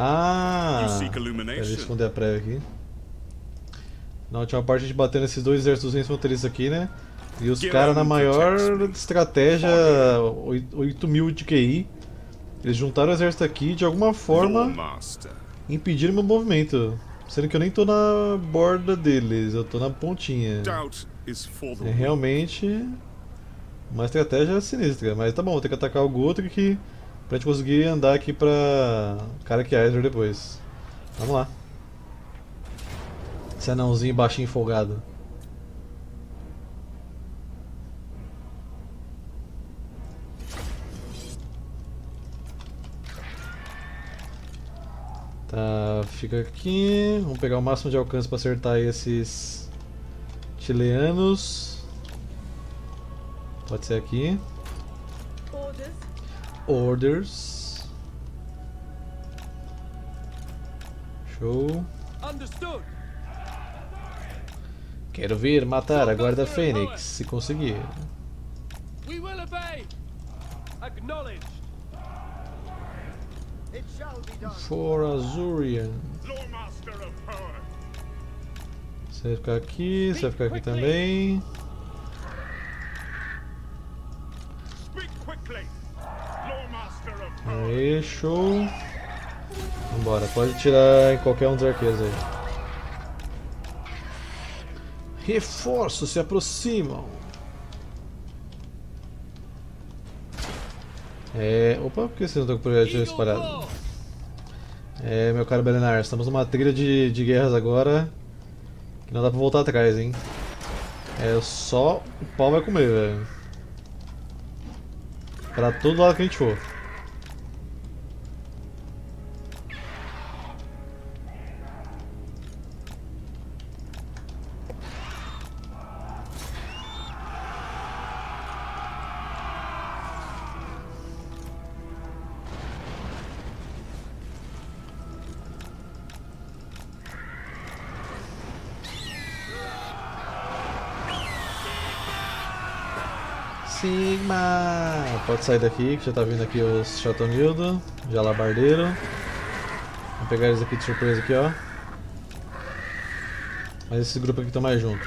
Ah! Illumination. responder a prévia aqui. Na última parte a gente bateu nesses dois exércitos fronteiriços aqui, né? E os caras na maior estratégia 8 mil de QI. Eles juntaram o exército aqui de alguma forma impediram meu movimento. Sendo que eu nem tô na borda deles, eu tô na pontinha. É realmente uma estratégia sinistra. Mas tá bom, vou ter que atacar o Guthrie pra gente conseguir andar aqui pra Karakiaiser depois. Vamos lá. Esse anãozinho baixinho folgado. Tá, fica aqui. Vamos pegar o máximo de alcance pra acertar esses chileanos. Pode ser aqui. Orders. Show. Understood. Quero vir matar a guarda fênix, se conseguir. We will obey. Acknowledged. It shall be done. For Azurian. Lord Master of power. Você vai ficar aqui, você vai ficar aqui também. Aí, show. Vambora, pode tirar em qualquer um dos arqueiros aí. Reforços se aproximam. É. Opa, por que você não tá com o projétil Eagle espalhado? É, meu caro Belenar, estamos numa trilha de, de guerras agora. Que não dá pra voltar atrás, hein? É só o pau vai comer, velho. Pra todo lado que a gente for. Pode sair daqui, que já tá vindo aqui os Chatonildo, já labardeiro. Vamos pegar eles aqui de surpresa aqui, ó. Mas esse grupo aqui tá mais junto.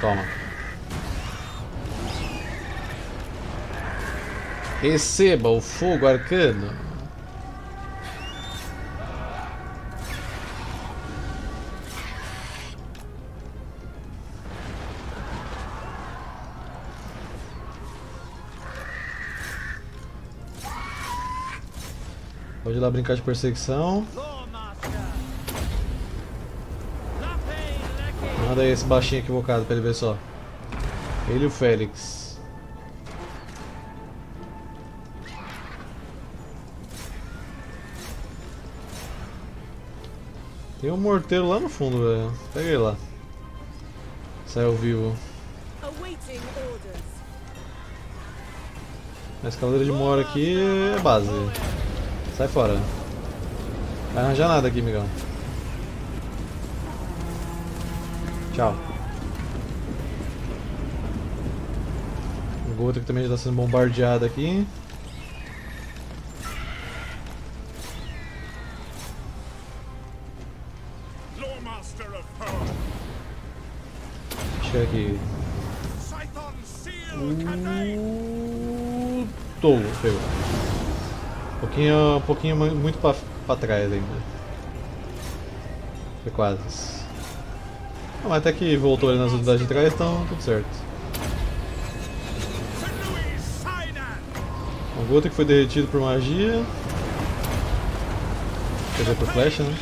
Toma. Receba o fogo arcano. Pode ir lá brincar de perseguição. Manda aí esse baixinho equivocado pra ele ver só. Ele e o Félix. Tem um morteiro lá no fundo, velho. Pega ele lá. Saiu vivo. A escaladeira de mora aqui é base. Sai fora. Não vai arranjar nada aqui, migão. Tchau. O outro que também já está sendo bombardeado aqui. Power. Chega aqui. Scython seal convey. Uh, Tolo, pegou. Um pouquinho, um pouquinho mu- muito pra, pra trás ainda. Foi quase. Ah, mas até que voltou ali nas unidades de trás, então tudo certo. O Goto que foi derretido por magia. Quer dizer, por flecha, né?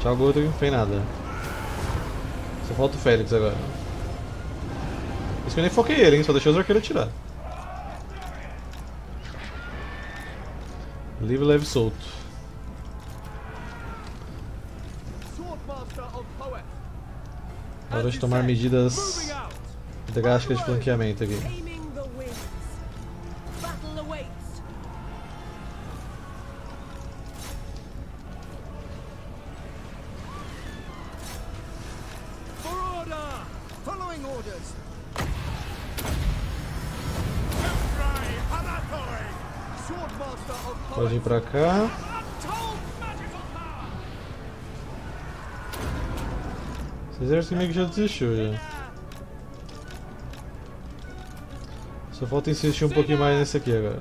Tchau, Goto, não fez nada. Só falta o Félix agora. Isso que eu nem foquei ele, hein? Só deixei os arqueiros atirar. Livre, leve, solto. Hora de tomar medidas drásticas de flanqueamento aqui. Pra cá. Esse exército meio que já desistiu já. Só falta insistir um pouquinho mais nesse aqui agora.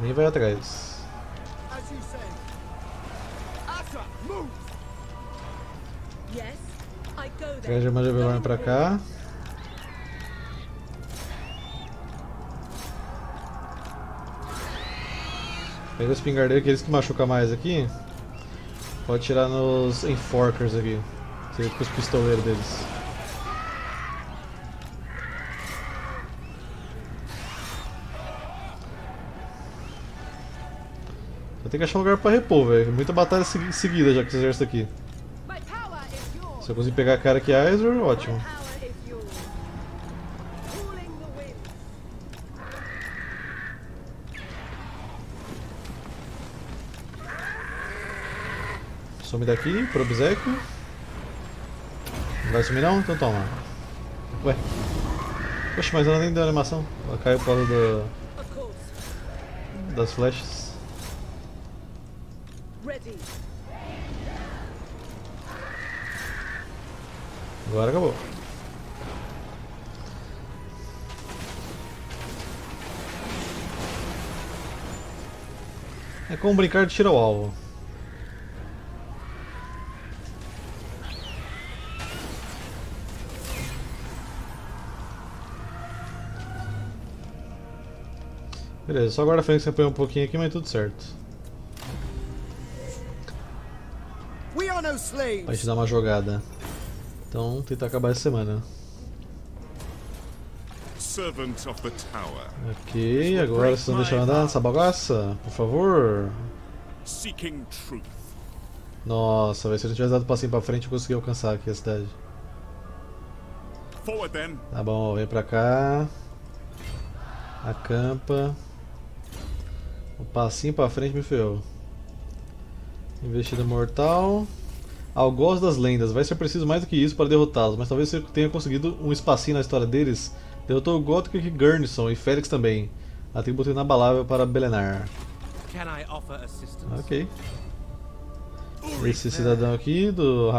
Nem vai atrás. Traz a de Abelardo pra cá. Pega os pingardeiros, aqueles que machucam mais aqui. Pode tirar nos enforkers aqui. Seria com os pistoleiros deles. Eu tenho que achar um lugar pra repor, velho. Muita batalha segui- seguida já com esse exército aqui. Se eu conseguir pegar a cara aqui, Aizor, ótimo. Some daqui, pro obsequio. Não vai sumir não? Então toma. Ué. Poxa, mas ela nem deu animação. Ela caiu por causa do- das flechas. Agora acabou. É como brincar de tiro ao alvo. Beleza, só agora a frente você põe um pouquinho aqui, mas tudo certo. We are no Pra gente slaves. dar uma jogada. Então, tentar acabar essa semana. Servant of the tower, Ok, agora vocês vão deixar eu andar nessa bagaça? Por favor. Nossa, se eu não tivesse dado um passinho pra frente, eu conseguia alcançar aqui a cidade. Forward then. Tá bom, vem pra cá. Acampa. Um passinho pra frente me ferrou. Investida mortal. Algoz das lendas. Vai ser preciso mais do que isso para derrotá-los, mas talvez você tenha conseguido um espacinho na história deles. Derrotou Godric Garnison e Félix também. Atributo inabalável para Belenar. Ok. Esse cidadão aqui do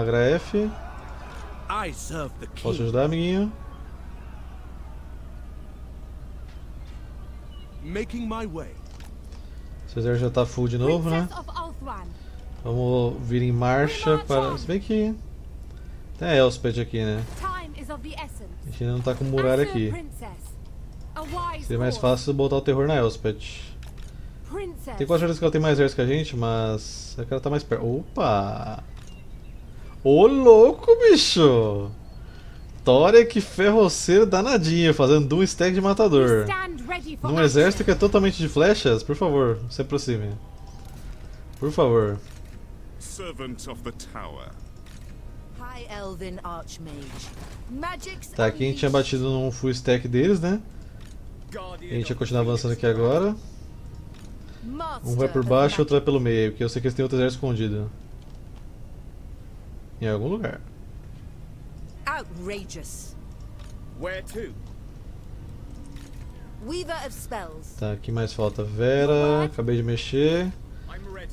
the Posso ajudar, amiguinho? Making my way. Exército já tá full de novo, né? Vamos vir em marcha para. Se bem que. Tem a Elspeth aqui, né? A gente ainda não tá com muralha aqui. Seria mais fácil botar o terror na Elspeth. Tem quase certeza que ela tem mais exército que a gente, mas. É que ela tá mais perto. Opa! Ô louco, bicho! Tória que ferroceiro danadinho, fazendo um stack de matador. Num exército que é totalmente de flechas, por favor, se aproxime. Por favor. Servant of the tower. High Elven Archmage. Magic's Tá, aqui a gente tinha batido num full stack deles, né? A gente vai continuar avançando aqui agora. Um vai por baixo e outro vai pelo meio, porque eu sei que eles têm outro exército escondido. Em algum lugar. Outrageous. Where to? Weaver of spells. Tá, aqui mais falta Vera, acabei de mexer.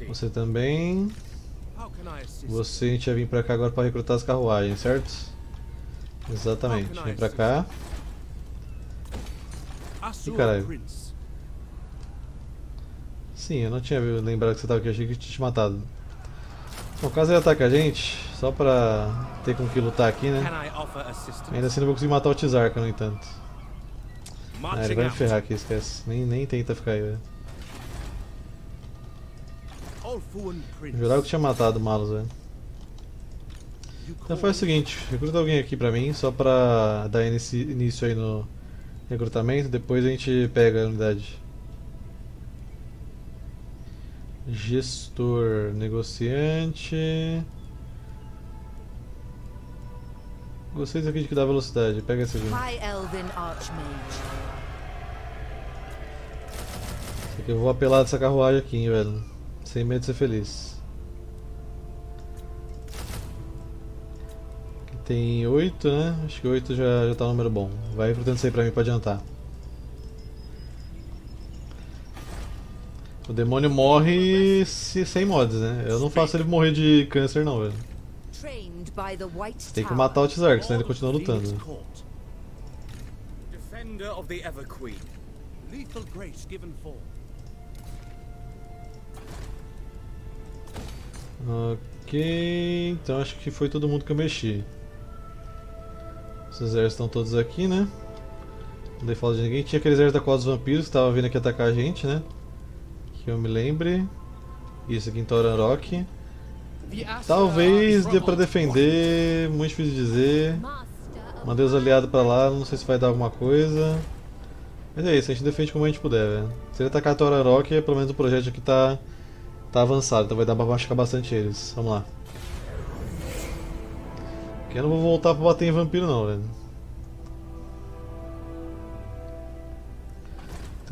Você também. Você, a gente vai vir pra cá agora pra recrutar as carruagens, certo? Exatamente, vem pra cá. Assur caralho. Sim, eu não tinha lembrado que você tava aqui, achei que tinha te matado. Bom, caso ele ataque a gente, só pra ter com que lutar aqui, né? Ainda assim não vou conseguir matar o Tizarca, no entanto. Ah, ele vai me ferrar aqui, esquece. Nem, nem tenta ficar aí, velho. Jurava que tinha matado o Malus, velho. Então faz o seguinte, recruta alguém aqui pra mim, só pra dar início aí no recrutamento, depois a gente pega a unidade. Gestor, negociante. Gostei disso aqui de que dá velocidade, pega esse aqui. Esse eu vou apelar dessa carruagem aqui, hein, velho. Sem medo de ser feliz. Aqui tem 8, né? Acho que 8 já, já tá um número bom. Vai recrutando isso aí pra mim pra adiantar. O demônio morre se- sem mods, né? Eu não faço ele morrer de câncer não, velho. White Tem que matar o Tizark, senão ele continua lutando. Defender of the Everqueen. Lethal grace given for. Ok, então acho que foi todo mundo que eu mexi. Os exércitos estão todos aqui, né? Não dei falta de ninguém. Tinha aquele exército da Costa dos Vampiros que estava vindo aqui atacar a gente, né? Que eu me lembre. Isso aqui em Torarok. Talvez dê pra defender, muito difícil dizer. Mandei os aliados pra lá, não sei se vai dar alguma coisa. Mas é isso, a gente defende como a gente puder, velho. Se ele atacar Torarok, pelo menos o projeto aqui tá, tá avançado, então vai dar pra machucar bastante eles. Vamos lá. Porque eu não vou voltar pra bater em vampiro não, velho.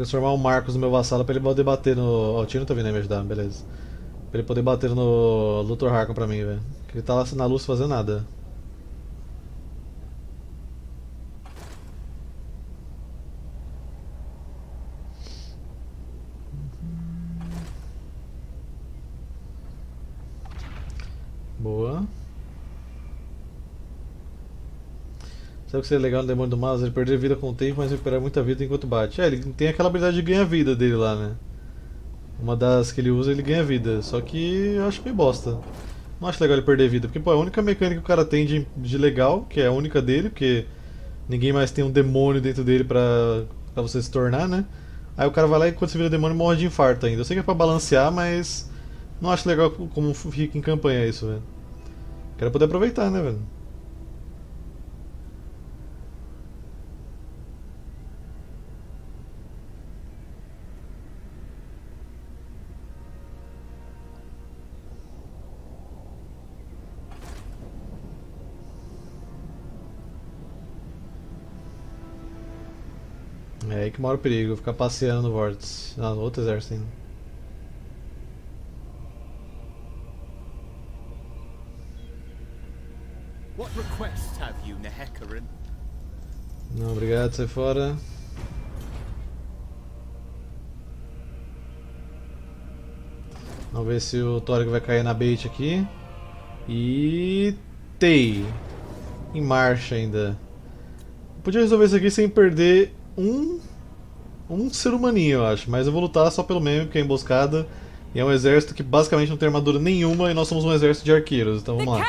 Transformar o Marcos no meu vassalo pra ele poder bater no. Ó, o Tino tá vindo aí me ajudar, beleza. Pra ele poder bater no Luthor Harkon pra mim, velho. Que ele tá lá na luz fazendo nada. Boa. Sabe o que seria legal no Demônio do Mal? Ele perder vida com o tempo, mas recuperar muita vida enquanto bate. É, ele tem aquela habilidade de ganhar vida dele lá, né? Uma das que ele usa, ele ganha vida. Só que eu acho meio bosta. Não acho legal ele perder vida, porque pô, é a única mecânica que o cara tem de, de legal, que é a única dele, porque ninguém mais tem um demônio dentro dele pra, pra você se tornar, né? Aí o cara vai lá e quando você vira demônio morre de infarto ainda. Eu sei que é pra balancear, mas não acho legal como fica em campanha isso, velho. Quero poder aproveitar, né, velho? É aí que mora o perigo, ficar passeando no vórtice. Não, no outro exército ainda. What requests have you? Não, obrigado, sai fora. Vamos ver se o Tórico vai cair na bait aqui. E. Tei. Em marcha ainda. Podia resolver isso aqui sem perder um. Um ser humaninho, eu acho. Mas eu vou lutar só pelo meme, porque é emboscada. E é um exército que basicamente não tem armadura nenhuma e nós somos um exército de arqueiros. Então vamos lá.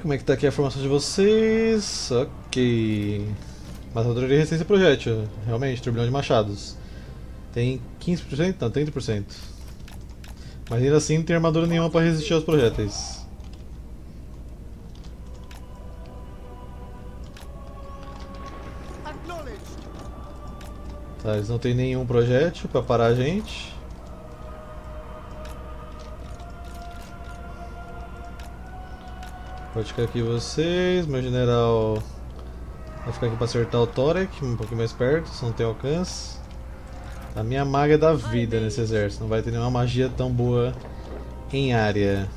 Como é que tá aqui a formação de vocês? Ok. Matadora de resistência projétil. Realmente, turbilhão de machados. Tem 15%? Não, 30%. Mas ainda assim não tem armadura nenhuma para resistir aos projéteis. Tá, eles não tem nenhum projétil para parar a gente. Pode ficar aqui vocês, meu general vai ficar aqui para acertar o Torek, um pouquinho mais perto, se não tem alcance. A minha maga é da vida nesse exército, não vai ter nenhuma magia tão boa em área.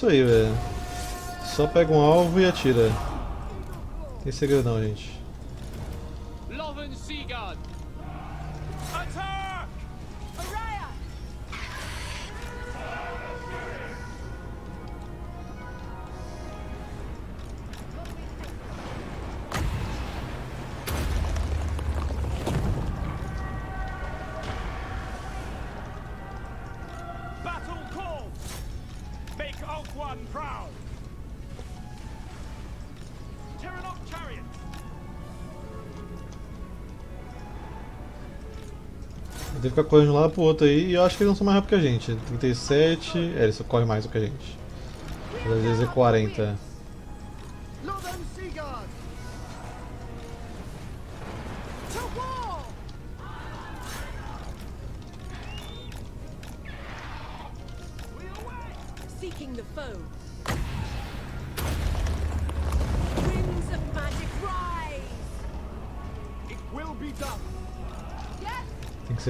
Isso aí, velho. Só pega um alvo e atira. Tem segredo não, gente. Ficar correndo de um lado pro outro aí e eu acho que eles não são mais rápidos que a gente. 37. É, eles correm mais do que a gente. Às vezes é 40.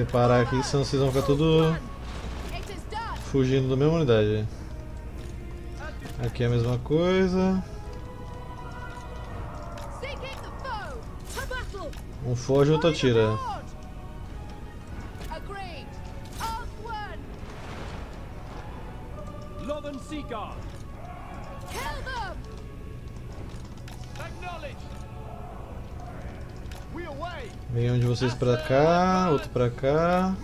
Separar aqui, senão vocês vão ficar tudo fugindo da mesma unidade. Aqui é a mesma coisa. Um foge, outro atira. Agreed. Vem um de vocês pra cá, outro pra cá.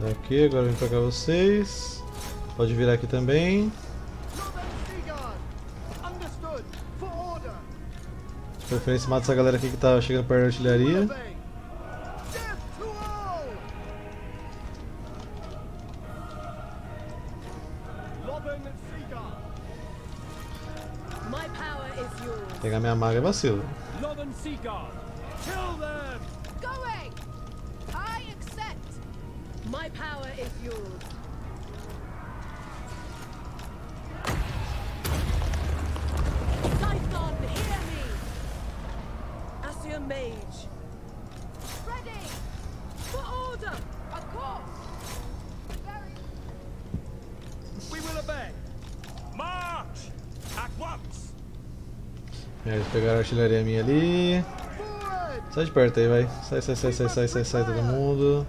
Daqui, agora vem pra cá vocês. Pode virar aqui também. De preferência, mata essa galera aqui que tá chegando perto da artilharia. Minha maga é artilharia minha ali. Sai de perto aí, vai. Sai, sai, sai, sai, sai, sai, sai todo mundo.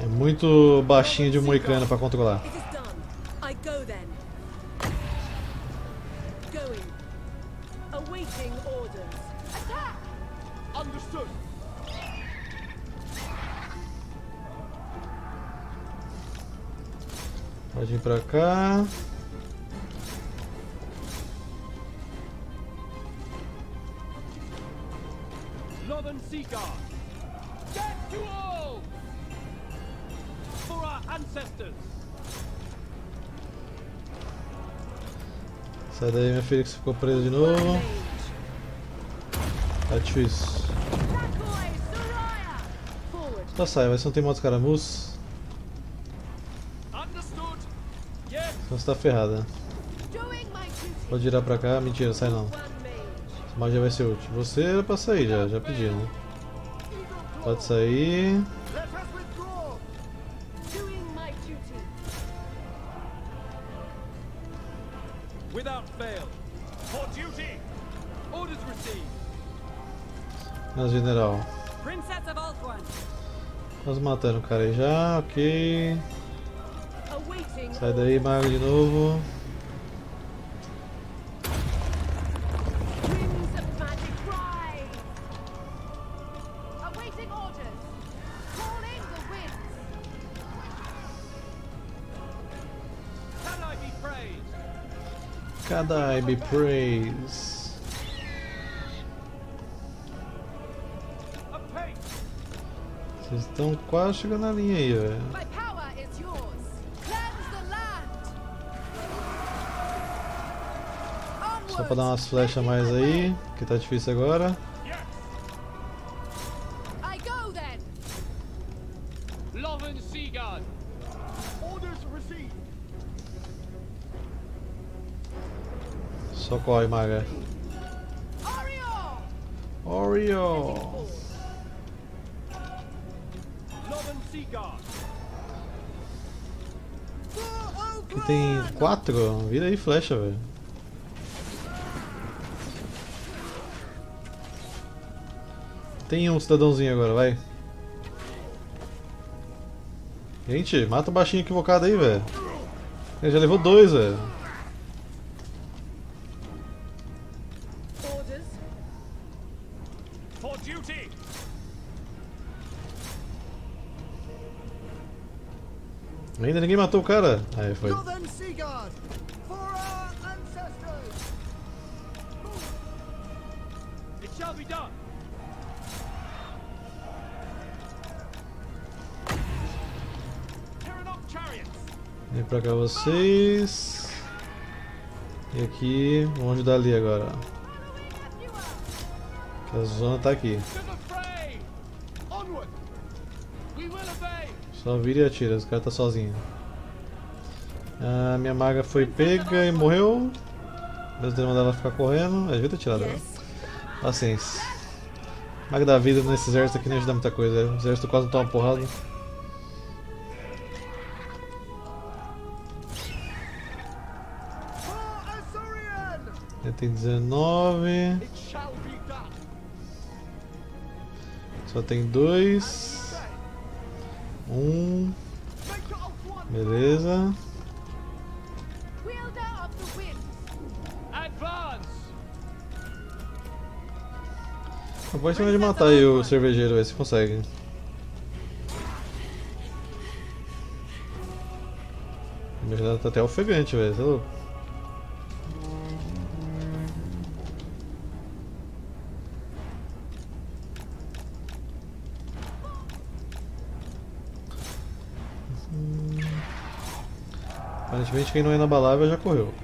É muito baixinho de moicano pra controlar. Você ficou presa de novo. Tá difícil. Só sai, vai se não tem modo caramus. Senão você tá ferrada. Duty. Pode virar pra cá. Mentira, sai não. Essa magia vai ser útil. Você era pra sair já, já pedi, né? Pode sair. Matando o cara aí já, ok. Awaiting. Sai daí, mago de novo. Winds of magic Vocês estão quase chegando na linha aí, velho. My power is yours. Cleanse the land. Só pra dar umas flechas a mais aí, que tá difícil agora. Yes. I 4? Vira aí flecha, velho. Tem um cidadãozinho agora, vai. Gente, mata o baixinho equivocado aí, velho. Ele já levou dois, velho. Matou o cara. Aí foi. Vem pra cá vocês. E aqui, vamos ajudar ali agora. A zona tá aqui. Só vira e atira, os caras tá sozinho. A minha maga foi pega e morreu. Mesmo tendo mandado ela ficar correndo. Eu devia ter tirado ela. Paciência. Maga da vida nesse exército aqui não ajuda muita coisa. O exército quase não toma porrada. Ele tem 19. It shall be done! Só tem dois. Um. Beleza. Pode terminar de matar aí o cervejeiro, ver se consegue. O cervejeiro tá até ofegante, velho. Você é louco. Aparentemente quem não é inabalável já correu.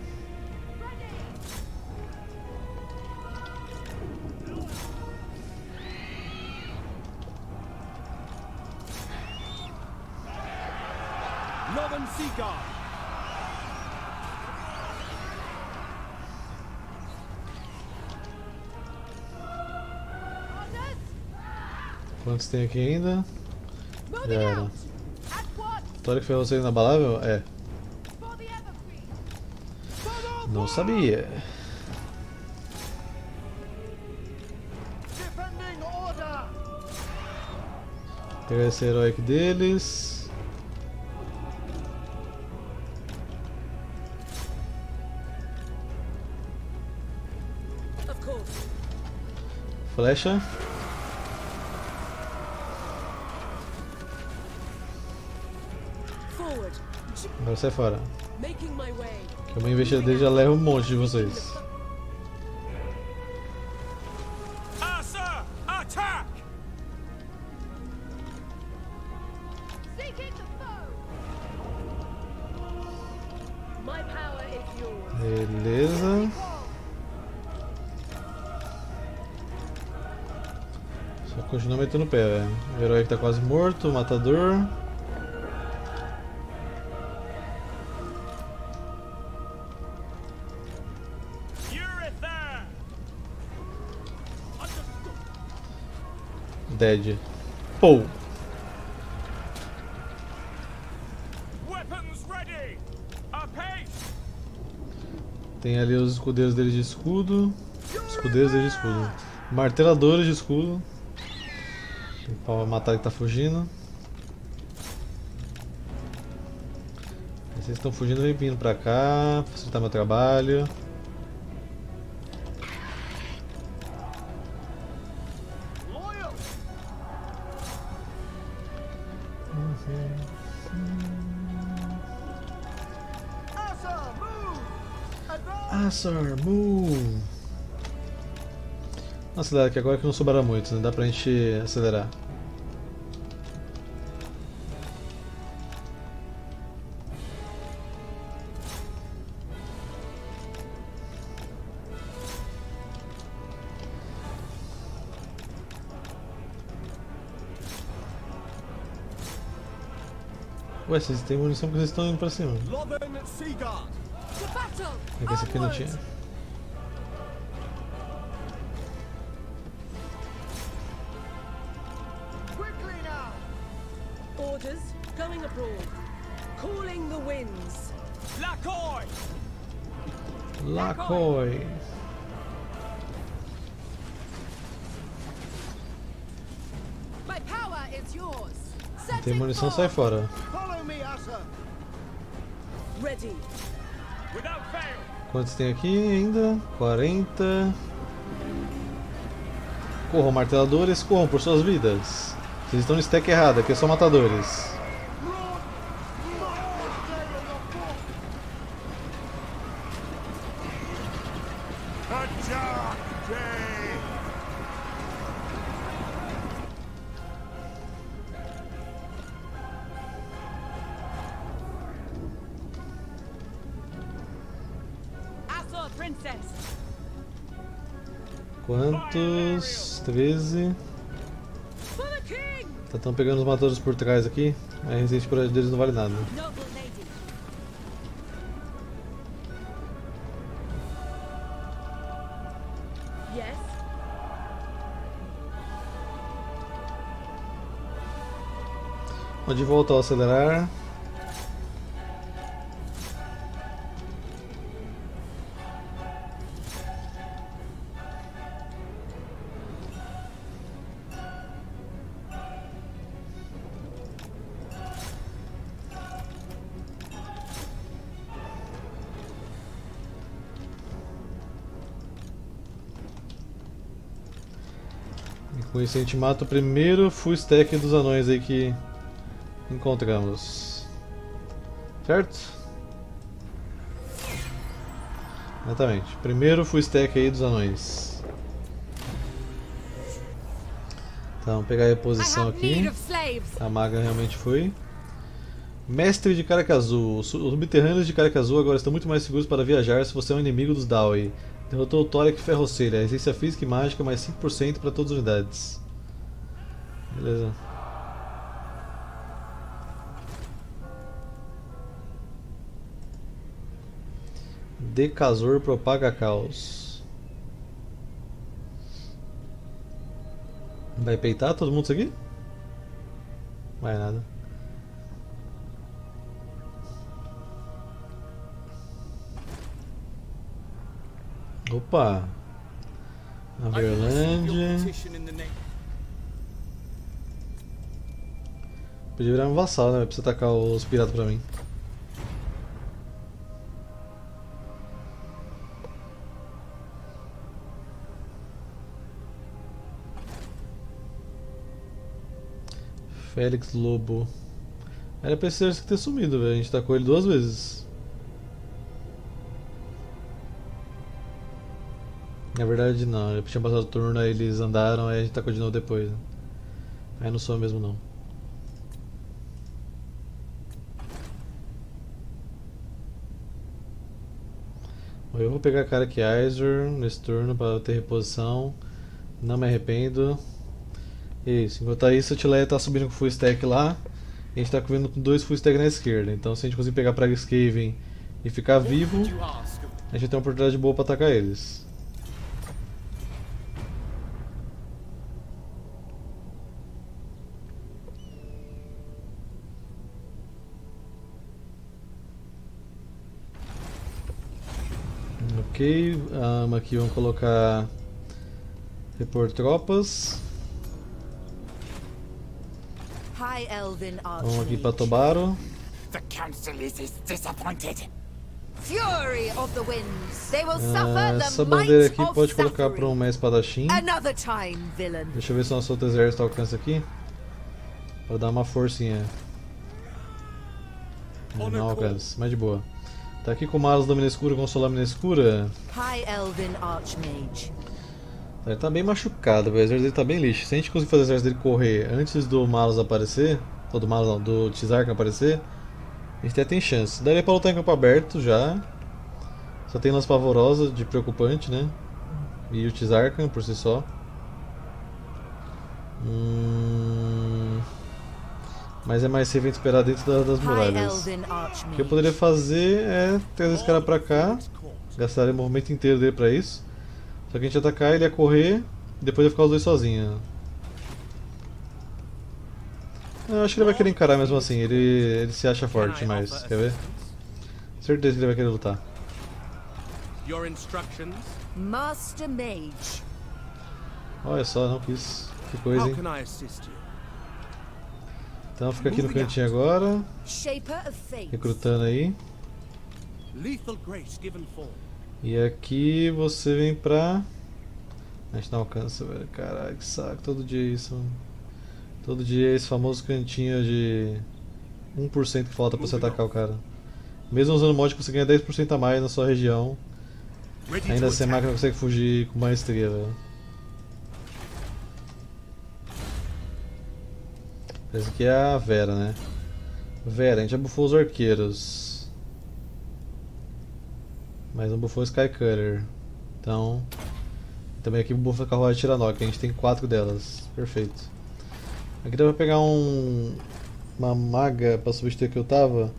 Northern Sea Guard! Orders. Quantos tem aqui ainda? Já era. foi você inabalável? É. Não sabia. Pegar esse heróico deles. Flecha. Agora sai fora. Making my way. Que uma investida dele já leva um monte de vocês. Quase morto, matador. Dead. Pou! Tem ali os escudeiros dele de escudo. Escudeiros dele de escudo. Marteladores de escudo. Pra matar ele que tá fugindo. Vocês estão fugindo, vem vindo pra cá, facilitar meu trabalho. Asa, move! Acelera aqui agora que não sobrará muito, né? Dá pra gente acelerar. Ué, vocês têm munição porque vocês estão indo pra cima. É que esse aqui não tinha. Orders. Going abroad. Calling the winds. Lakoi! Lacoi! My power is yours. Tem munição, sai fora. Quantos tem aqui ainda? 40. Corram, marteladores, corram por suas vidas. Vocês estão no stack errado, aqui é só matadores. King! Tá tão pegando os matadores por trás aqui, a resistência por deles não vale nada. Pode voltar ao acelerar. Com isso a gente mata o primeiro full stack dos anões aí que encontramos. Certo? Exatamente. Primeiro full stack aí dos anões. Então, pegar a reposição aqui. A maga realmente foi. Mestre de Caraca Azul. Os subterrâneos de Caraca Azul agora estão muito mais seguros para viajar se você é um inimigo dos Dawi. Derrotou o Torek Ferroceira. Resistência física e mágica mais 5% para todas as unidades. Beleza. Decasor propaga caos. Vai peitar todo mundo isso aqui? Vai nada. Opa! Averlândia. Podia virar um vassal, né? Precisa atacar os piratas pra mim. Félix Lobo. Era pra esse ter sumido, velho. A gente tacou ele duas vezes. Na verdade, não. Eu tinha passado o turno, aí eles andaram, aí a gente tacou de novo depois. né? Aí não sou mesmo, não. Eu vou pegar a cara que Izor nesse turno para ter reposição. Não me arrependo. Isso, enquanto isso a Tileia tá subindo com full stack lá. A gente tá vindo com dois full stack na esquerda. Então se a gente conseguir pegar Praga Skaven e ficar vivo, a gente tem uma oportunidade boa para atacar eles. Ok, um, aqui vamos colocar repor tropas. Vamos aqui para Tobaro. The council is, is disappointed. Fury of the winds. They will Ah, suffer the essa bandeira aqui pode colocar para um mestre espadachim. Another time, villain. Deixa eu ver se o nosso outro exército alcança aqui. Pra dar uma forcinha. Não, não alcança, mas de boa. Tá aqui com o Malos da Mina Escura, com o Solar Mina Escura. High Elven Archmage. Ele tá bem machucado, velho. o exército dele tá bem lixo. Se a gente conseguir fazer o exército dele correr antes do Malos aparecer, ou do Malos não, do Tizarca aparecer, a gente até tem chance. Daria pra lutar em campo aberto já. Só tem Lance Pavorosa de preocupante, né? E o Tizarca por si só. Hum... Mas é mais safe a gente esperar dentro da- das muralhas. O que eu poderia fazer é trazer esse cara pra cá, gastaria o movimento inteiro dele pra isso. Só que a gente ia atacar, ele ia correr, e depois ia ficar os dois sozinhos. Eu acho que ele vai querer encarar mesmo assim, ele, ele se acha forte Can I demais, quer ver? Certeza que ele vai querer lutar. Your instructions? Master Mage. Olha só, não quis. Que coisa, hein? can I assist you? Então fica aqui no cantinho agora, recrutando aí. E aqui você vem pra. A gente não alcança, velho. Caralho, que saco. Todo dia é isso, mano. Todo dia é esse famoso cantinho de 1% que falta pra você atacar o cara. Mesmo usando mod você ganha 10% a mais na sua região, ainda assim a máquina consegue fugir com maestria, velho. Essa aqui é a Vera, né? Vera, a gente já buffou os arqueiros. Mas não buffou o Skycutter. Então, Também aqui buffa a carruagem de Tiranoc, a gente tem quatro delas. Perfeito. Aqui dá pra pegar um. uma maga pra substituir a que eu tava.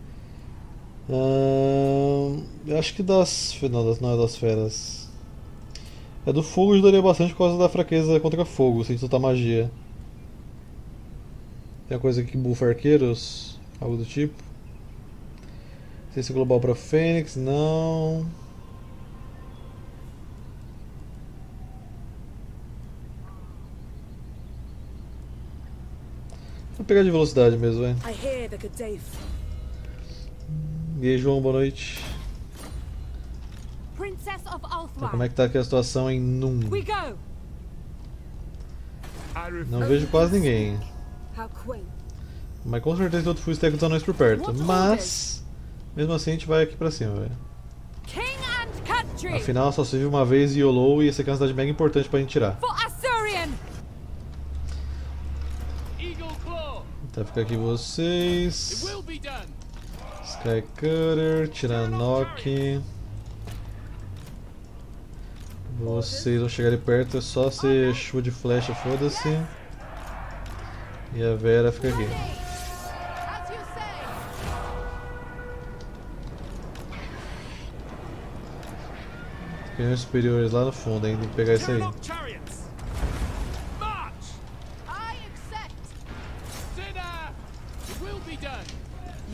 Eu acho que das. Não, das, não é das feras. É do fogo ajudaria bastante por causa da fraqueza contra fogo, sem soltar magia. Tem uma coisa aqui que buffa arqueiros, algo do tipo. Ciência global pra Fênix, não. Vou pegar de velocidade mesmo, Gaddafi. E aí, João, boa noite. Então, como é que tá aqui a situação em Num? Não vejo quase ninguém. Mas com certeza tem outro full stack dos anões por perto. Mas, mesmo assim a gente vai aqui pra cima, velho. Afinal, só se vive uma vez YOLO e essa aqui é uma cidade mega importante pra gente tirar. Então fica aqui vocês. Will be done. Sky Cutter, Tiranoc. Vocês vão chegar ali perto, é só ser chuva de flecha, foda-se. E a Vera fica aqui. Say. Canhões superiores lá no fundo, ainda tem que pegar isso aí.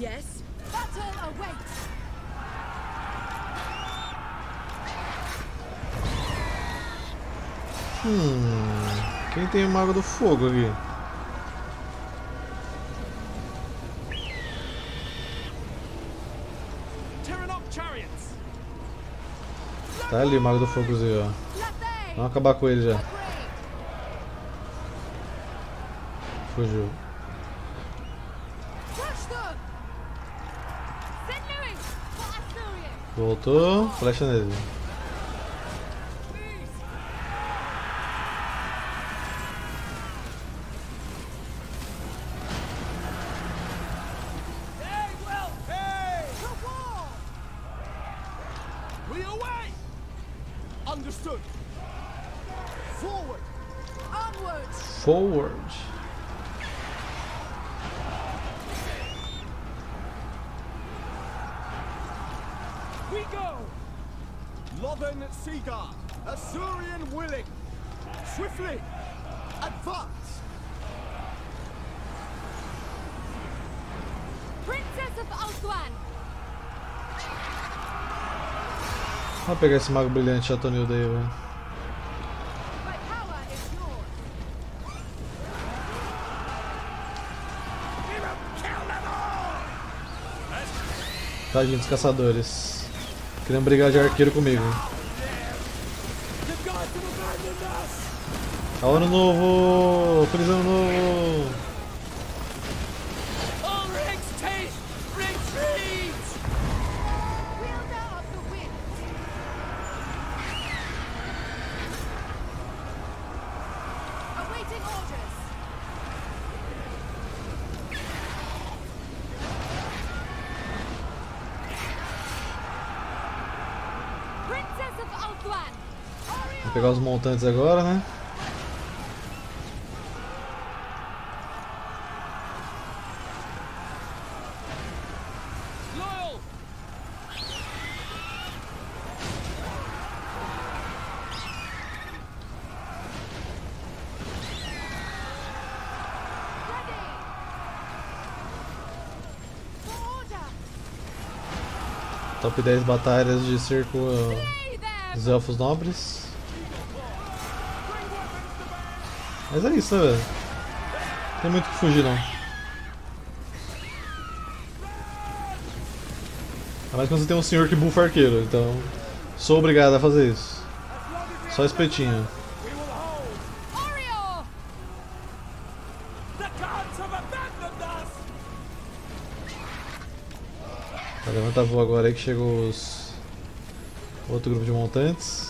Yes. Battle awaits. Hum. Quem tem o Mago do Fogo aqui? Tá ali o Mago do Fogozinho, ó. Vamos acabar com ele já. Fugiu. Voltou, flecha nele. Vamos pegar esse Mago Brilhante Chatonildo aí, velho. Tadinho dos caçadores. Queriam brigar de arqueiro comigo. Ao ano novo! Feliz ano novo! All ranks take retreat. Wielder of the wind. Awaiting orders. Princess of Althwan. Vou pegar os montantes agora, né? Top 10 batalhas de Slay them. dos elfos nobres. Mas é isso, né, velho? Tem muito o que fugir, não. Ainda mais quando você tem um senhor que buffa arqueiro, então sou obrigado a fazer isso. Só espetinho. Tá, levanta voo agora aí que chegou os. Outro grupo de montantes.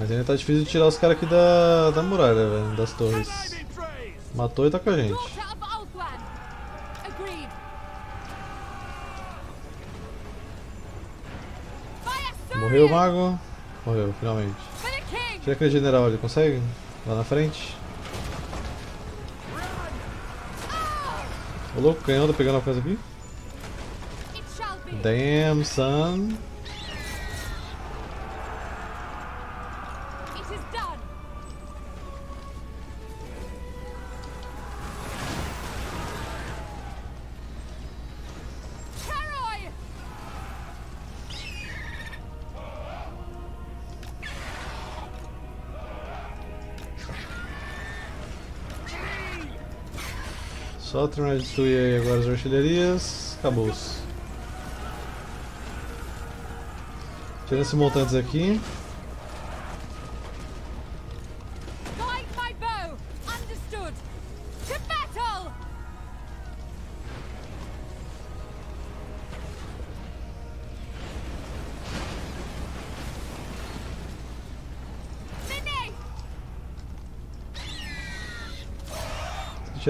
Mas ainda tá difícil de tirar os caras aqui da, da muralha, velho, das torres. Matou e tá com a gente. Morreu o mago? Morreu, finalmente. Tira aquele general ali, consegue? Lá na frente. Ô louco, canhão tá pegando a coisa aqui? Damn, son. Só terminar de destruir agora as artilharias. Acabou-se. Tirando esses montantes aqui.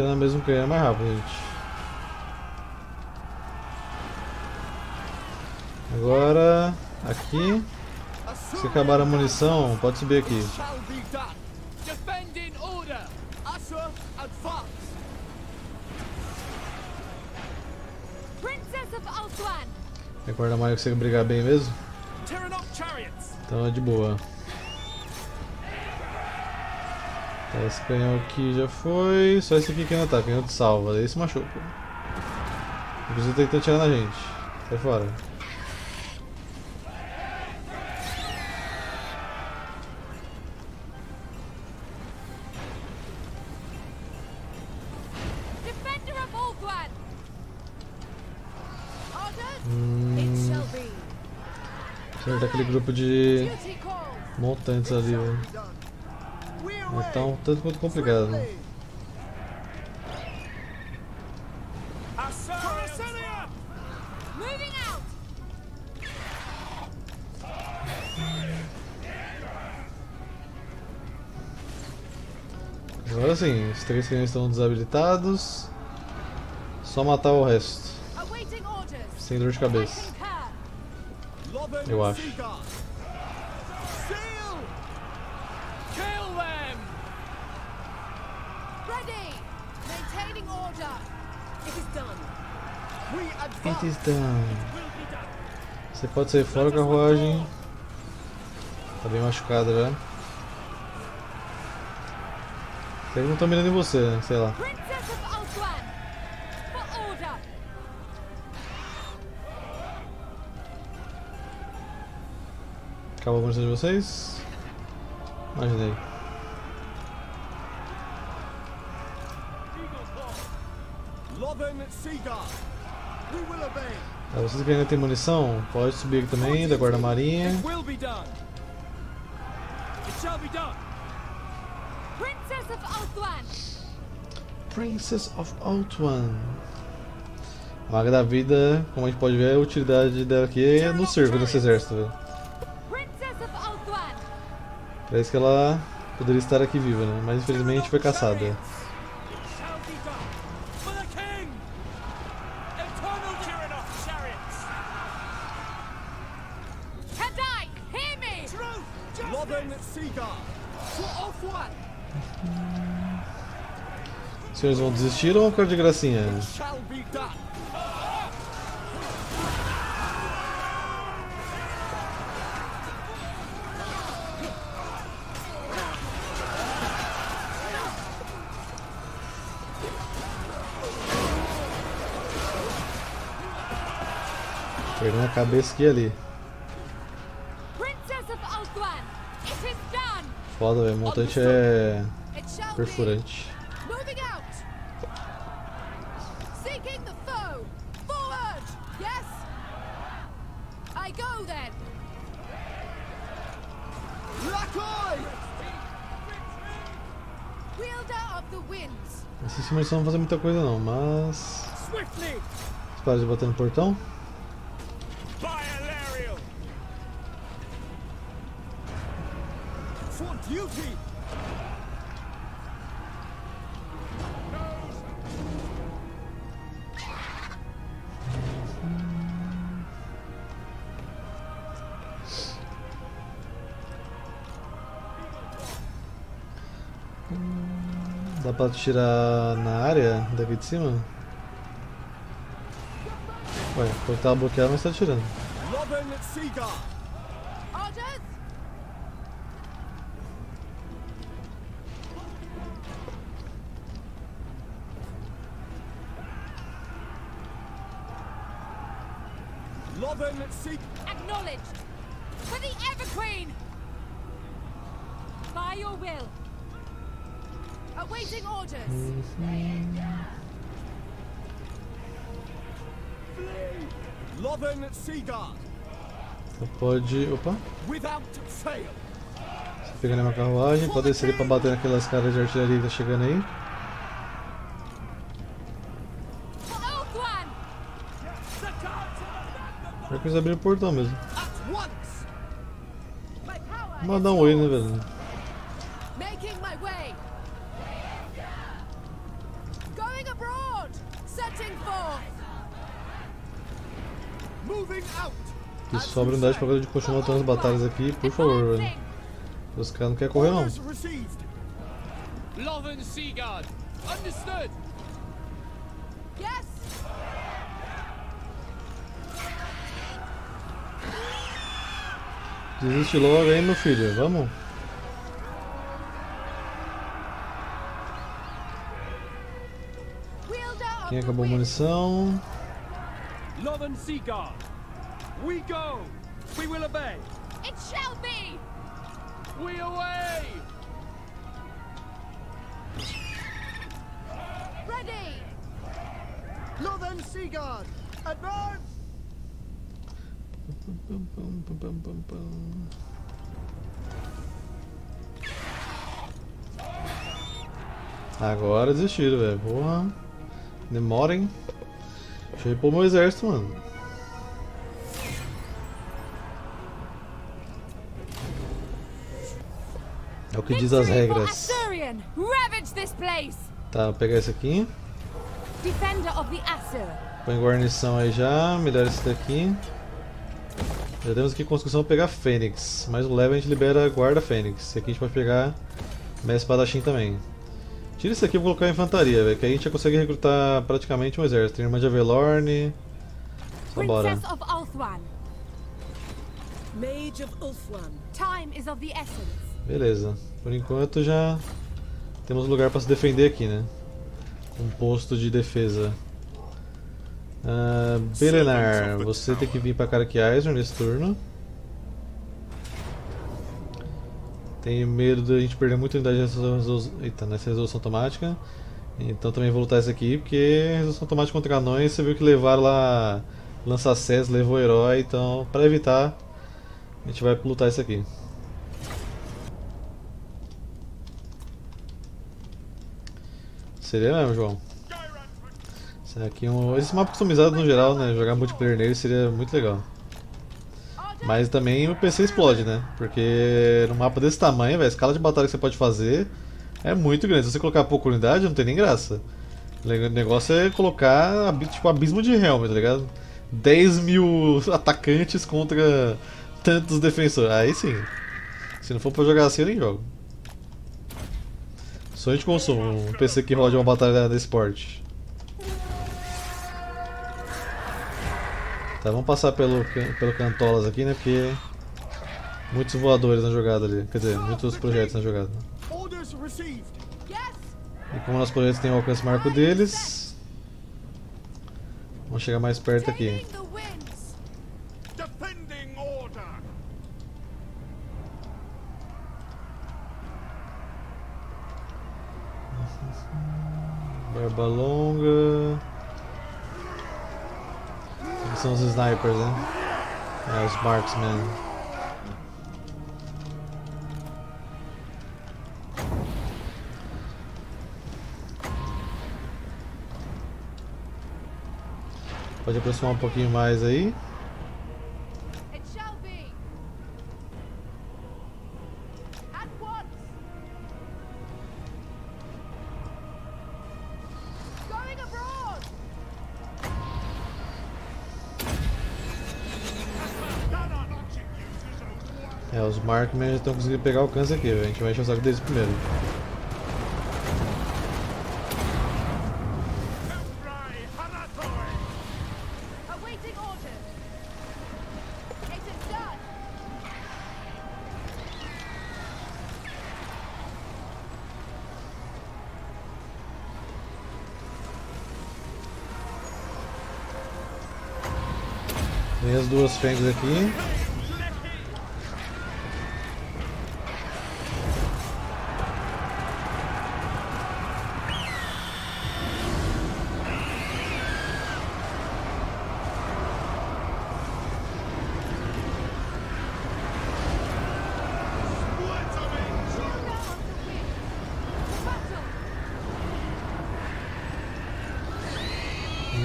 Tirando mesmo é mais rápido, gente. Agora, aqui. Se acabar a munição, pode subir aqui. Of Altuan! Recorda mais que você brigar bem mesmo? Então é de boa. Esse canhão aqui já foi. Só esse aqui que ainda tá, canhão de salva. Daí se machuca. Inclusive tentando atirar na gente. Sai fora. Hum, It shall be. acertar aquele grupo de montantes ali. ó. Um tanto quanto complicado. Out! Agora sim, os três canhões estão desabilitados. Só matar o resto. Sem dor de cabeça. Eu acho. Você pode sair fora, carruagem. Tá bem machucado já. Eles não estão mirando em você, né? sei lá. Acabou a munição de vocês? Imaginei. Vocês que ainda tem munição, pode subir aqui também, da guarda marinha. Princess of Altuan! Princess of Outone. Maga da vida, como a gente pode ver, a utilidade dela aqui é no cerco desse exército, velho. Princess of Altuan! Parece que ela poderia estar aqui viva, né? Mas infelizmente foi caçada. Senhores vão desistir ou ficar de gracinha? Perdendo a cabeça aqui ali. Foda, velho. Montante é perfurante. Vão fazer muita coisa não, mas. Param de bater no portão? For duty. Pra tirar na área daqui de cima? Ué, pode tava bloqueado, mas tá tirando. Lothern Você pode. Opa! Você pega na minha carruagem, pode descer ali pra bater naquelas caras de artilharia que tá chegando aí. Pior que eles abriram o portão mesmo. Mandar um oi, né, velho? Que sobra unidade pra de continuar lutando as batalhas aqui, por favor, velho. Os caras não querem correr não. Lothern Seaguard. Understood. Yes. Desiste logo aí, meu filho. Vamos. Quem acabou a munição? Lothern Seaguard. We go. We will obey. It shall be. We away. Ready. Lothern Seaguard. Advance! Pum, pum, pum, pum, pum, pum. Agora desistiram, velho. Porra. Demorem. Deixa eu repor meu exército, mano. É o que diz as regras. Tá, vou pegar esse aqui. Defender of the Assur. Põe guarnição aí já, melhora esse daqui. Já temos aqui construção pra pegar Fênix, mas o level a gente libera guarda Fênix. Esse aqui a gente pode pegar mestre espadachim também. Tira isso aqui e vou colocar infantaria, velho, que aí a gente já consegue recrutar praticamente um exército. Tem irmã de Avelorn. Só bora. Princess of Ulthuan. Mage of Ulthuan. Time is of the essence. Beleza. Por enquanto já temos lugar pra se defender aqui, né? Um posto de defesa. Ah, Belenar, você tem que vir pra Karakiaiser nesse turno. Tenho medo de a gente perder muita unidade nessa resolução, eita, nessa resolução automática. Então também vou lutar esse aqui, porque resolução automática contra anões, você viu que levaram lá lança-cés, levou o herói, então pra evitar, a gente vai lutar esse aqui. Seria mesmo, João. Será que um... Esse mapa customizado no geral, né? Jogar multiplayer nele seria muito legal. Mas também o PC explode, né? Porque num mapa desse tamanho, véio, a escala de batalha que você pode fazer é muito grande. Se você colocar pouca unidade, não tem nem graça. O negócio é colocar tipo abismo de Helm, tá ligado? 10 mil atacantes contra tantos defensores. Aí sim. Se não for pra jogar assim, eu nem jogo. Sonho de consumo, um PC que rode uma batalha desse porte. Tá, vamos passar pelo, pelo Cantolas aqui, né? Porque muitos voadores na jogada ali. Quer dizer, muitos projetos na jogada. Orders received. Yes. E como nossos projetos têm o alcance marco deles, vamos chegar mais perto aqui. Taming the winds. Defending order. Barba longa. São os snipers, né? É, os marksmen. Pode aproximar um pouquinho mais aí. os Markman estão conseguindo pegar alcance aqui, a gente vai encher o saco deles primeiro. Vem as duas fengas aqui.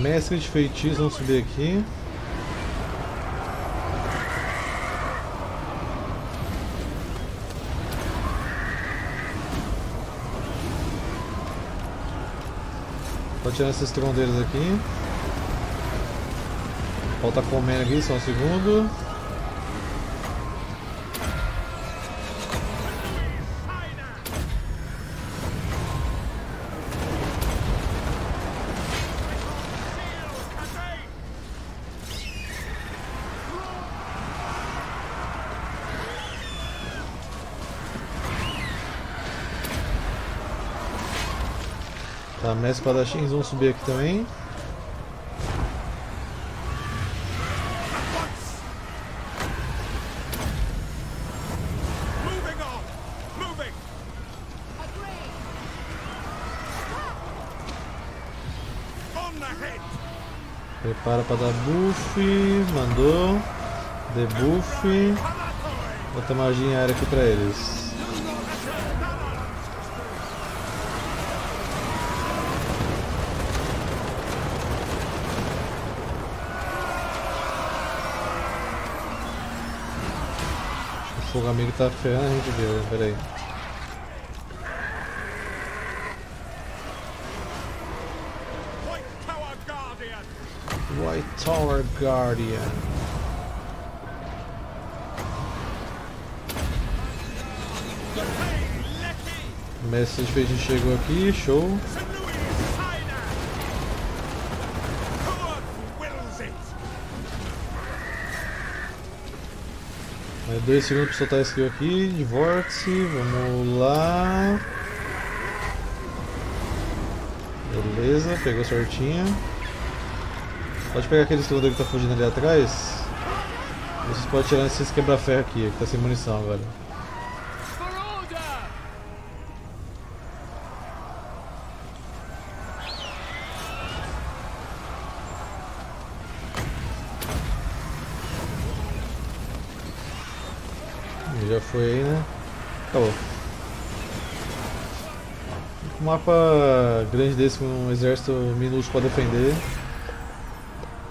Mestre de feitiços, vamos subir aqui. Pode tirar esses trondeiros aqui. Falta comendo aqui, só um segundo. Espadachins, vamos subir aqui também. Prepara pra dar buff. Mandou. Debuff. Bota magia em área aqui pra eles. Amigo tá ferrando a gente viu, pera aí. White Tower Guardian! De feitiço chegou aqui, show. Dois segundos pra soltar skill aqui, de vórtice, vamos lá. Beleza, pegou certinho. Pode pegar aquele escudo que tá fugindo ali atrás. Vocês podem tirar esses quebra-ferro aqui, que tá sem munição agora. For order! Já foi aí, né? Acabou. Um mapa grande desse com um exército minúsculo pra defender.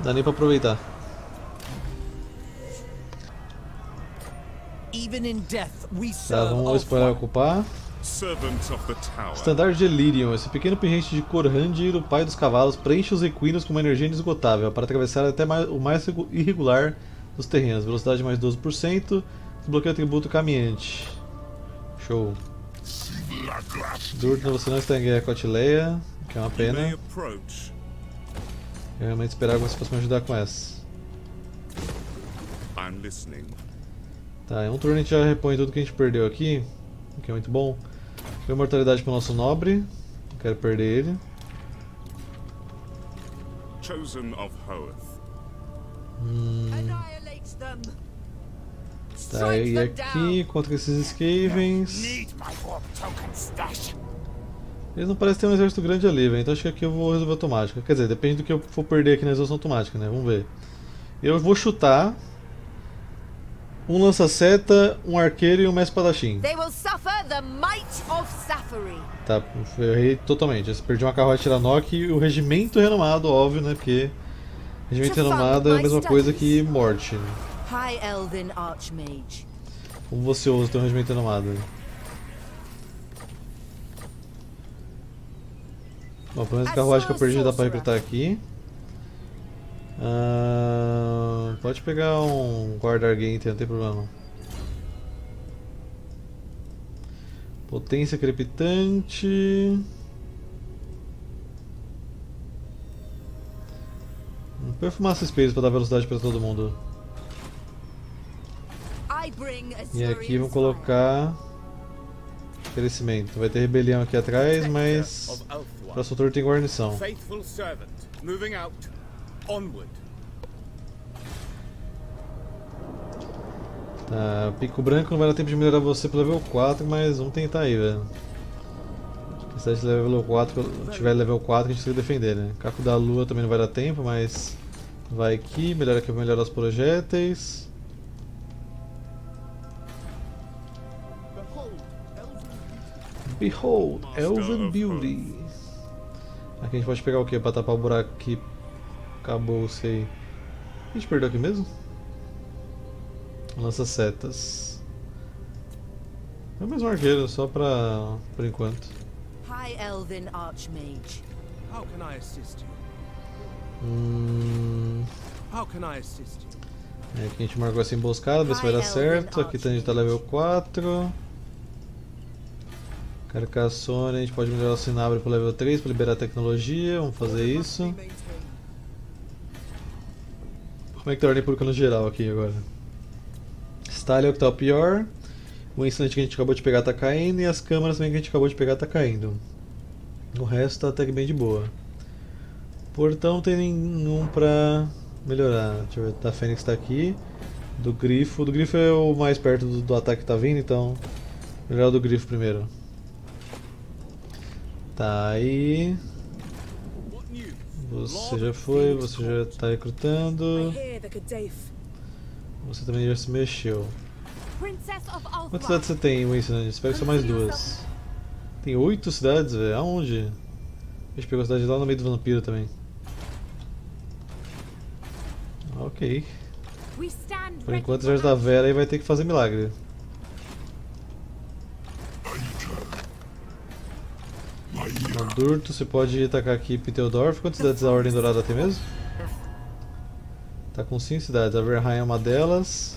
Dá nem pra aproveitar. Even in death, we Tá, serve vamos esperar ocupar. Servants of the Tower. Estandarte de Elirion. Esse pequeno pingente de Corrandir, o pai dos cavalos, preenche os equinos com uma energia inesgotável para atravessar até mais- o mais regu- irregular dos terrenos. Velocidade mais 12%. Desbloqueia o tributo caminhante. Show. Durtna, você não está em guerra com a Tileia, que é uma pena. Eu realmente esperava que você fosse me ajudar com essa. Tá, em um turno a gente já repõe tudo que a gente perdeu aqui, o que é muito bom. Foi imortalidade pro nosso nobre, não quero perder ele. Chosen of Hoeth. Annihilate them. Tá, e aqui contra esses Skavens. Eles não parecem ter um exército grande ali, velho. Então acho que aqui eu vou resolver automática. Quer dizer, depende do que eu for perder aqui na resolução automática, né? Vamos ver. Eu vou chutar um lança-seta, um arqueiro e um mestre espadachim. They will suffer the might of Safari. Tá, eu errei totalmente. Eu perdi uma carroça Tiranoc e o regimento renomado, óbvio, né? Porque regimento renomado é a mesma coisa que morte. né? High Elven Archmage. Como você usa ter um regimento renomado? Bom, pelo menos a carruagem que eu perdi dá pra recrutar aqui. Ah, pode pegar um guarda Argente, não tem problema. Potência crepitante. Perfumaça Space pra dar velocidade pra todo mundo. E aqui vamos colocar crescimento. Vai ter rebelião aqui atrás, mas Ulthuan. próximo turno tem guarnição. Faithful servant. Moving out. Onward. Tá, pico branco não vai dar tempo de melhorar você pro level 4, mas vamos tentar aí, velho. Se a gente level 4, tiver level 4 a gente consegue defender, né? Caco da lua também não vai dar tempo, mas vai aqui, melhora aqui pra melhorar os projéteis. Behold, Elven Beauty. Aqui a gente pode pegar o que pra tapar o buraco que acabou, sei. A gente perdeu aqui mesmo? Lança setas. É o mesmo arqueiro, só pra. por enquanto. High Elven Archmage. How can I assist you? Hum. How can I assist you? é, Aqui a gente marcou essa emboscada, ver se vai dar certo. Aqui a gente tá level 4. Carcassone, a gente pode melhorar o Sinabre pro level 3 para liberar tecnologia. Vamos fazer isso. Como é que tá a ordem pública no geral aqui agora? Style é o que tá o pior. O incidente que a gente acabou de pegar tá caindo e as câmaras também que a gente acabou de pegar tá caindo. O resto tá até que bem de boa. Portão tem nenhum pra melhorar. Deixa eu ver, da Fênix tá aqui. Do Grifo. Do Grifo é o mais perto do, do ataque que tá vindo, então. Melhor o do Grifo primeiro. Tá aí. Você já foi, você já tá recrutando. Você também já se mexeu. Quantas cidades você tem, Winston? Espero que são mais duas. Tem oito cidades, velho? Aonde? A gente pegou a cidade lá no meio do vampiro também. Ok. Por enquanto o exército da. Vera aí vai ter que fazer milagre. Madurto, você pode atacar aqui Piteldorf. Quantas cidades a Ordem Dourada tem mesmo? Tá com 5 cidades. A é uma delas.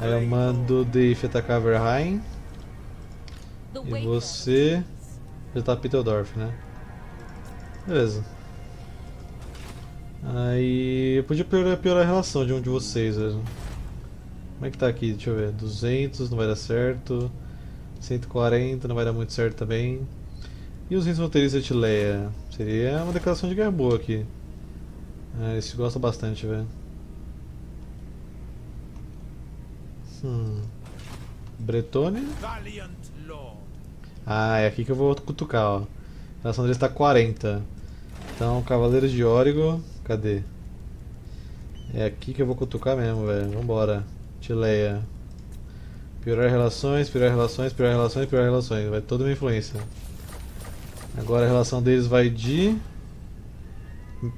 Aí eu mando o Deif atacar a E você já tá Piteldorf, né? Beleza. Aí eu podia piorar, piorar a relação de um de vocês, velho. Como é que tá aqui? Deixa eu ver. 200 não vai dar certo. 140 não vai dar muito certo também. E os rins roteiristas de Tileia? Seria uma declaração de guerra boa aqui. É, esse gosta bastante, velho. Hum. Bretone? Valiant Lord. Ah, é aqui que eu vou cutucar, ó. A relação deles tá 40. Então, Cavaleiros de Órigo, cadê? É aqui que eu vou cutucar mesmo, velho. Vambora. Tileia. Piorar relações, piorar relações, piorar relações, piorar relações. Vai toda uma influência. Agora a relação deles vai de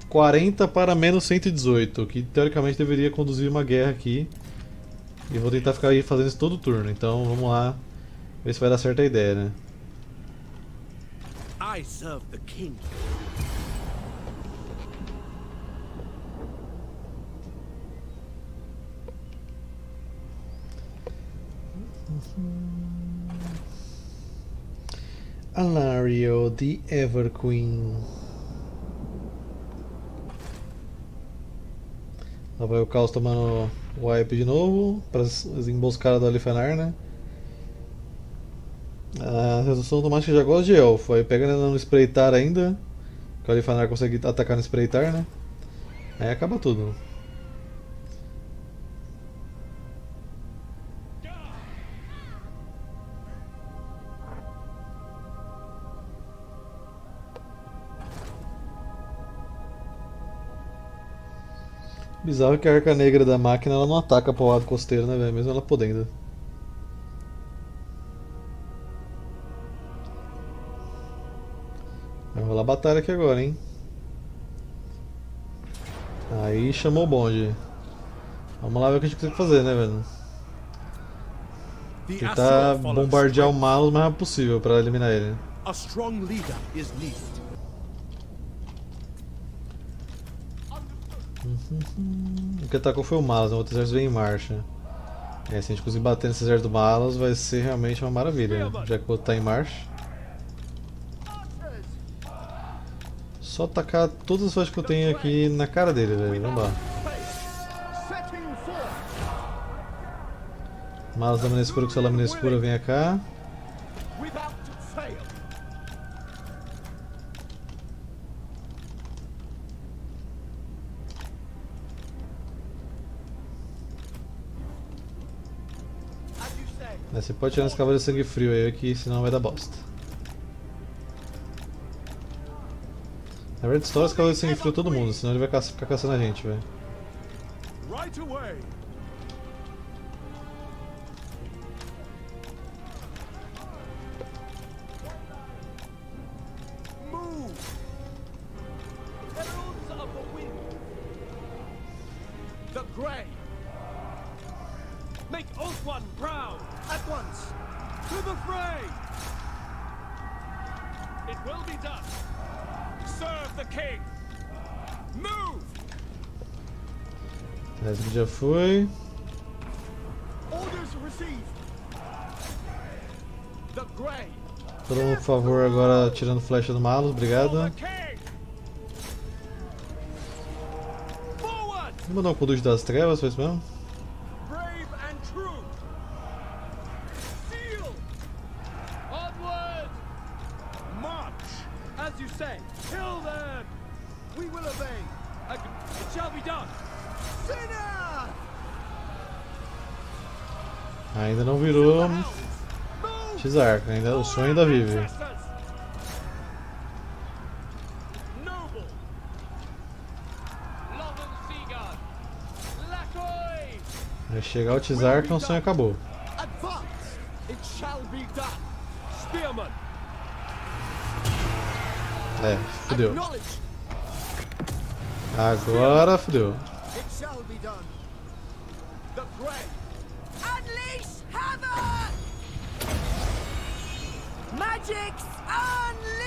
40 para menos 118, que teoricamente deveria conduzir uma guerra aqui. E vou tentar ficar aí fazendo isso todo turno. Então vamos lá, ver se vai dar certa ideia, né? I serve the. Alario, the Ever Queen. Lá vai o Caos tomando wipe de novo para as emboscadas do Alifanar, né? A redução automática já gosta de elfo, aí pega no espreitar ainda, que o Alifanar consegue atacar no espreitar, né? Aí acaba tudo. Bizarro que a arca negra da máquina ela não ataca pro lado costeiro, né, velho? Mesmo ela podendo. Vai rolar batalha aqui agora, hein? Aí chamou o bonde. Vamos lá ver o que a gente consegue fazer, né, velho? Tentar bombardear o. Malus o mais rápido possível pra eliminar ele. A strong leader is needed. O que atacou foi o Malus, o outro exército veio em marcha. É, se a gente conseguir bater nesse exército do Malus vai ser realmente uma maravilha, né? já que o outro tá em marcha. Só atacar todas as flechas que eu tenho aqui na cara dele, velho. Vamos lá. Malus da lâmina escura com sua lâmina escura, venha cá. Pode tirar esse cavalo de sangue frio aí, que senão vai dar bosta. Na verdade, estoura esse cavalo de sangue frio todo mundo, senão ele vai ficar caçando a gente, velho. Já foi. Todo mundo, por favor, agora tirando flecha do Malus, obrigado. Vou mandar um conduto das trevas, foi isso mesmo? Ainda, o sonho ainda vive. Vai chegar o Tizarca, o sonho acabou. É, fudeu. Agora fudeu. Magics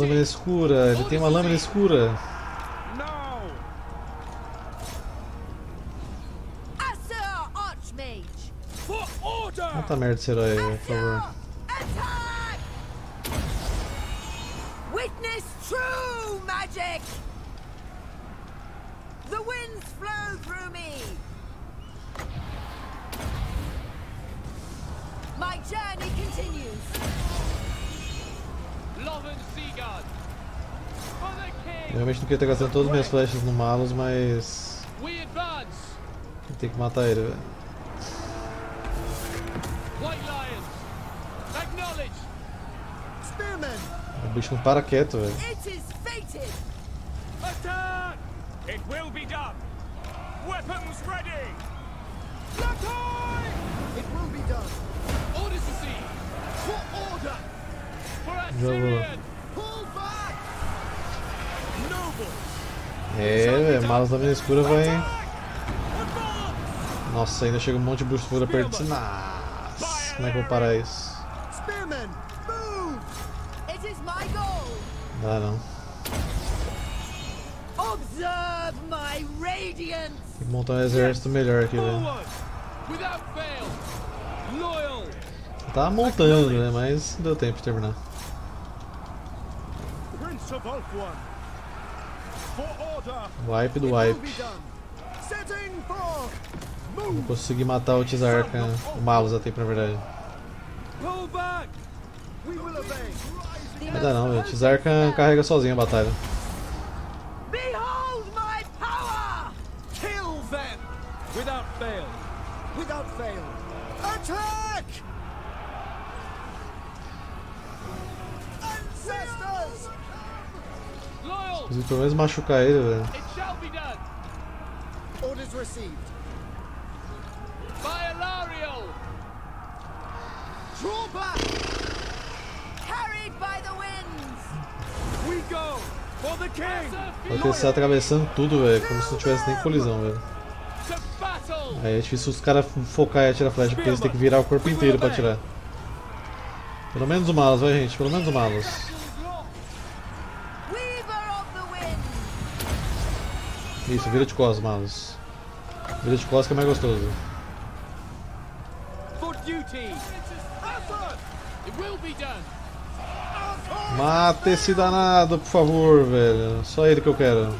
lâmina escura. Ele tem uma lâmina escura. Now. Assa Archmage! For order. Mata a merda desse herói por favor. Witness true magic! The winds flow through me! My journey continues! Eu realmente não queria ter gastado todas as minhas flechas no Malus, mas. We advance! Tem que matar ele, velho. White Lions! Acknowledge! Spearmen! O bicho não para quieto, velho. It is fated! Attack. It will be done. Weapons ready. It will be done. Orders received! For order. Noble. É, velho, Malus lâmina escura vai. Nossa, ainda chega um monte de bruxo fura perto de. Nossa, como é que eu vou parar isso? Dá não. Observe my radiance! Tem que montar um exército melhor aqui, velho. Tava montando, né? Mas não deu tempo de terminar. Prince of Ulthuan. For order. Wipe do wipe. Não consegui matar o Tizarca, o Malus até na verdade. Will obey. Não velho. Tizarca carrega sozinho a batalha. Go. For the king. Assa Vai ter que ser atravessando tudo, velho. Como se não tivesse nem colisão, velho. Aí é difícil os caras focar e atirar flecha, porque eles têm que virar o corpo inteiro pra atirar. Pelo menos o Malus, vai gente, pelo menos o Malus. Isso, vira de costas, Malus. Vira de costas que é mais gostoso. Mata esse danado, por favor, velho. Só ele que eu quero.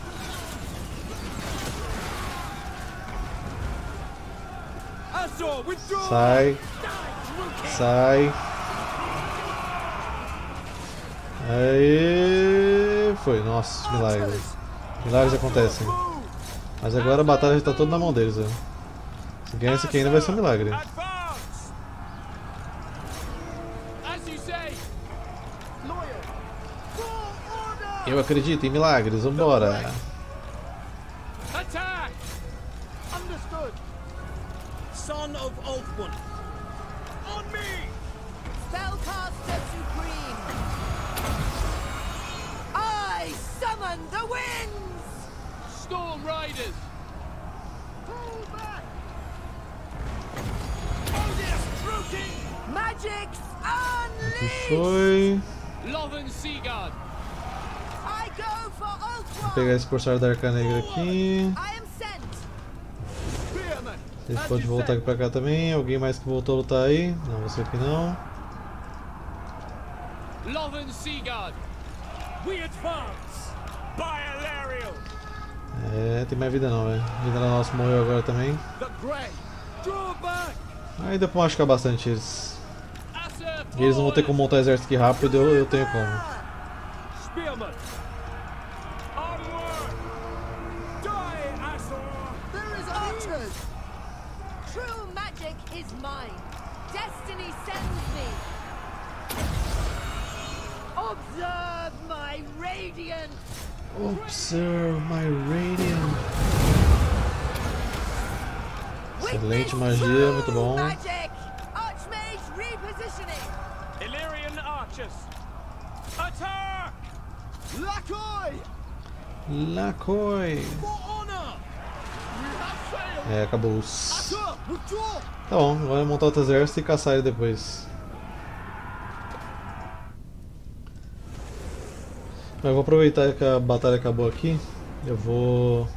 Sai. Sai. Aí. Foi, nossa, milagre. Milagres acontecem. Mas agora a batalha já tá toda na mão deles, velho. Se ganhar esse aqui ainda vai ser um milagre. Eu acredito em milagres, vambora. Attack. Understood. Son of Ulfmund! On me! Spellcaster Supreme! I summon the winds! Storm Riders. Pull back. Odious Druking! Magics Que unleashed! Loven Seaguard. I go for Vou pegar esse Corsário da Arca Negra aqui. I am sent! Spearman! Vocês podem voltar aqui pra cá também. Alguém mais que voltou a lutar aí? Não, você aqui não. Loven Seaguard. We advance! By! É, tem mais vida não, velho. A vida nossa morreu agora também. Aí dá pra machucar bastante eles. E eles não vão ter como montar exército aqui rápido, eu, eu tenho como. Spearman! Onward! Die, Excelente magia, muito bom. Magic! Archmage repositioning! Illyrian archers! Attack! Lakoi. Lacoi. É, acabou os. Tá bom, agora é montar outro exército e caçar ele depois. Mas eu vou aproveitar que a batalha acabou aqui. Eu vou.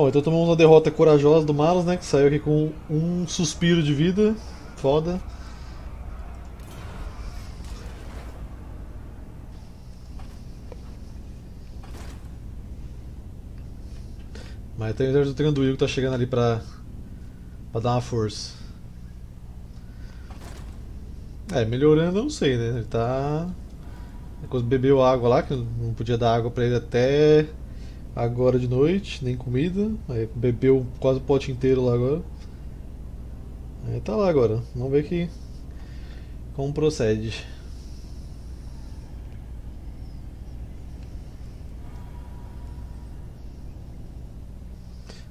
Bom, então tomamos uma derrota corajosa do Malus, né? Que saiu aqui com um suspiro de vida. Foda. Mas tem o exército Tranduil que tá chegando ali pra, pra dar uma força. É, melhorando eu não sei, né? Ele tá. Quando bebeu água lá, que não podia dar água pra ele até agora de noite, nem comida. Aí bebeu quase o pote inteiro lá agora. Aí tá lá agora. Vamos ver que. Como procede.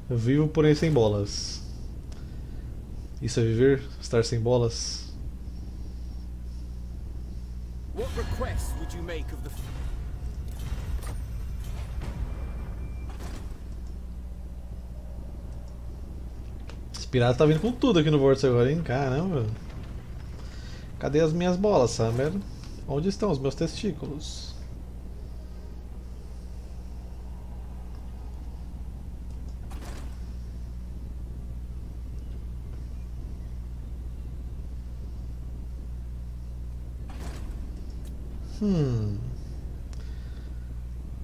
Vivo, porém sem bolas. Isso é viver? Estar sem bolas? What request would you make of the pirata tá vindo com tudo aqui no Vortex agora, hein? Caramba. Cadê as minhas bolas, Summer? Onde estão os meus testículos? Hum.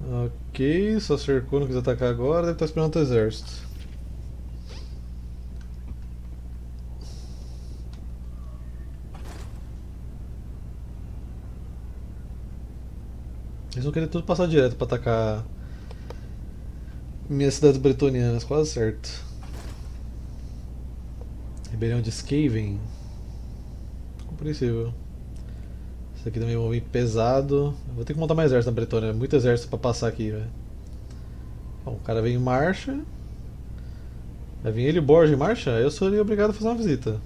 Ok, só cercou, não quis atacar agora, deve estar esperando outro exército. Vão querer tudo passar direto pra atacar minhas cidades bretonianas, quase certo. Rebelião de Skaven. Compreensível. Isso aqui também é um movimento pesado. Eu vou ter que montar mais exército na Bretônia, muito exército pra passar aqui. Bom, o cara vem em marcha. Vai vir ele Borja em marcha? Eu seria obrigado a fazer uma visita.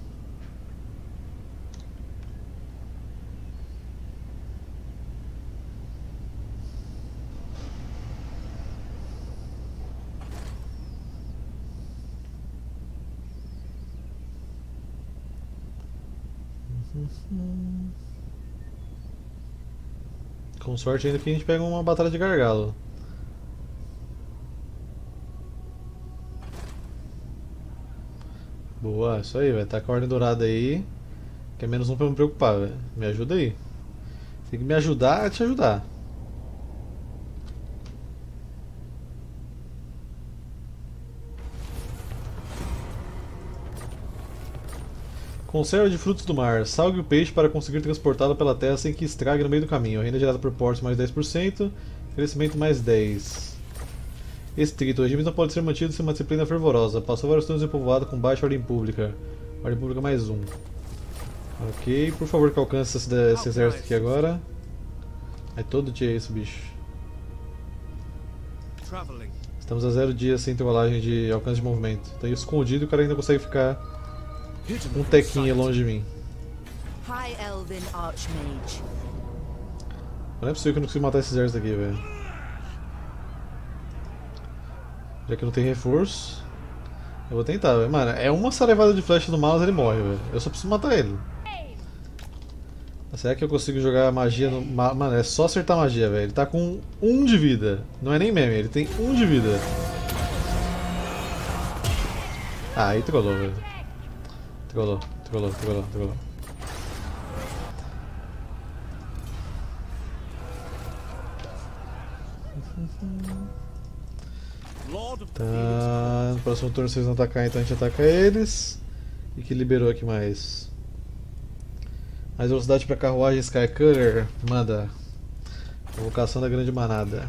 Com sorte ainda que a gente pega uma batalha de gargalo. Boa, isso aí, velho. Tá com a ordem dourada aí. Que é menos um pra me preocupar, velho. Me ajuda aí. Tem que me ajudar a te ajudar. Conserva de frutos do mar. Salgue o peixe para conseguir transportá-lo pela terra sem que estrague no meio do caminho. Renda gerada por portos mais 10%. Crescimento mais 10. Estrito. O regime não pode ser mantido sem uma disciplina fervorosa. Passou vários turnos em povoado com baixa ordem pública. Ordem pública mais 1. Ok, por favor que alcance esse, esse exército aqui agora. É todo dia isso, bicho. Estamos a zero dias sem trollagem de alcance de movimento. Tô escondido e o cara ainda consegue ficar um tequinho longe de mim. Não é possível que eu não consiga matar esse exército aqui, velho. Já que não tem reforço. Eu vou tentar, velho. Mano, é uma sarevada de flecha do Malas ele morre, velho. Eu só preciso matar ele. Será que eu consigo jogar magia no. Ma- Mano, é só acertar magia, velho. Ele tá com um de vida. Não é nem meme, ele tem um de vida. Ah, aí trollou, velho. Trollou, trollou, trollou, trollou. Tá, no próximo turno vocês vão atacar, então a gente ataca eles. E que liberou aqui mais? Mais velocidade pra carruagem Skycutter. Manda. Convocação da grande manada.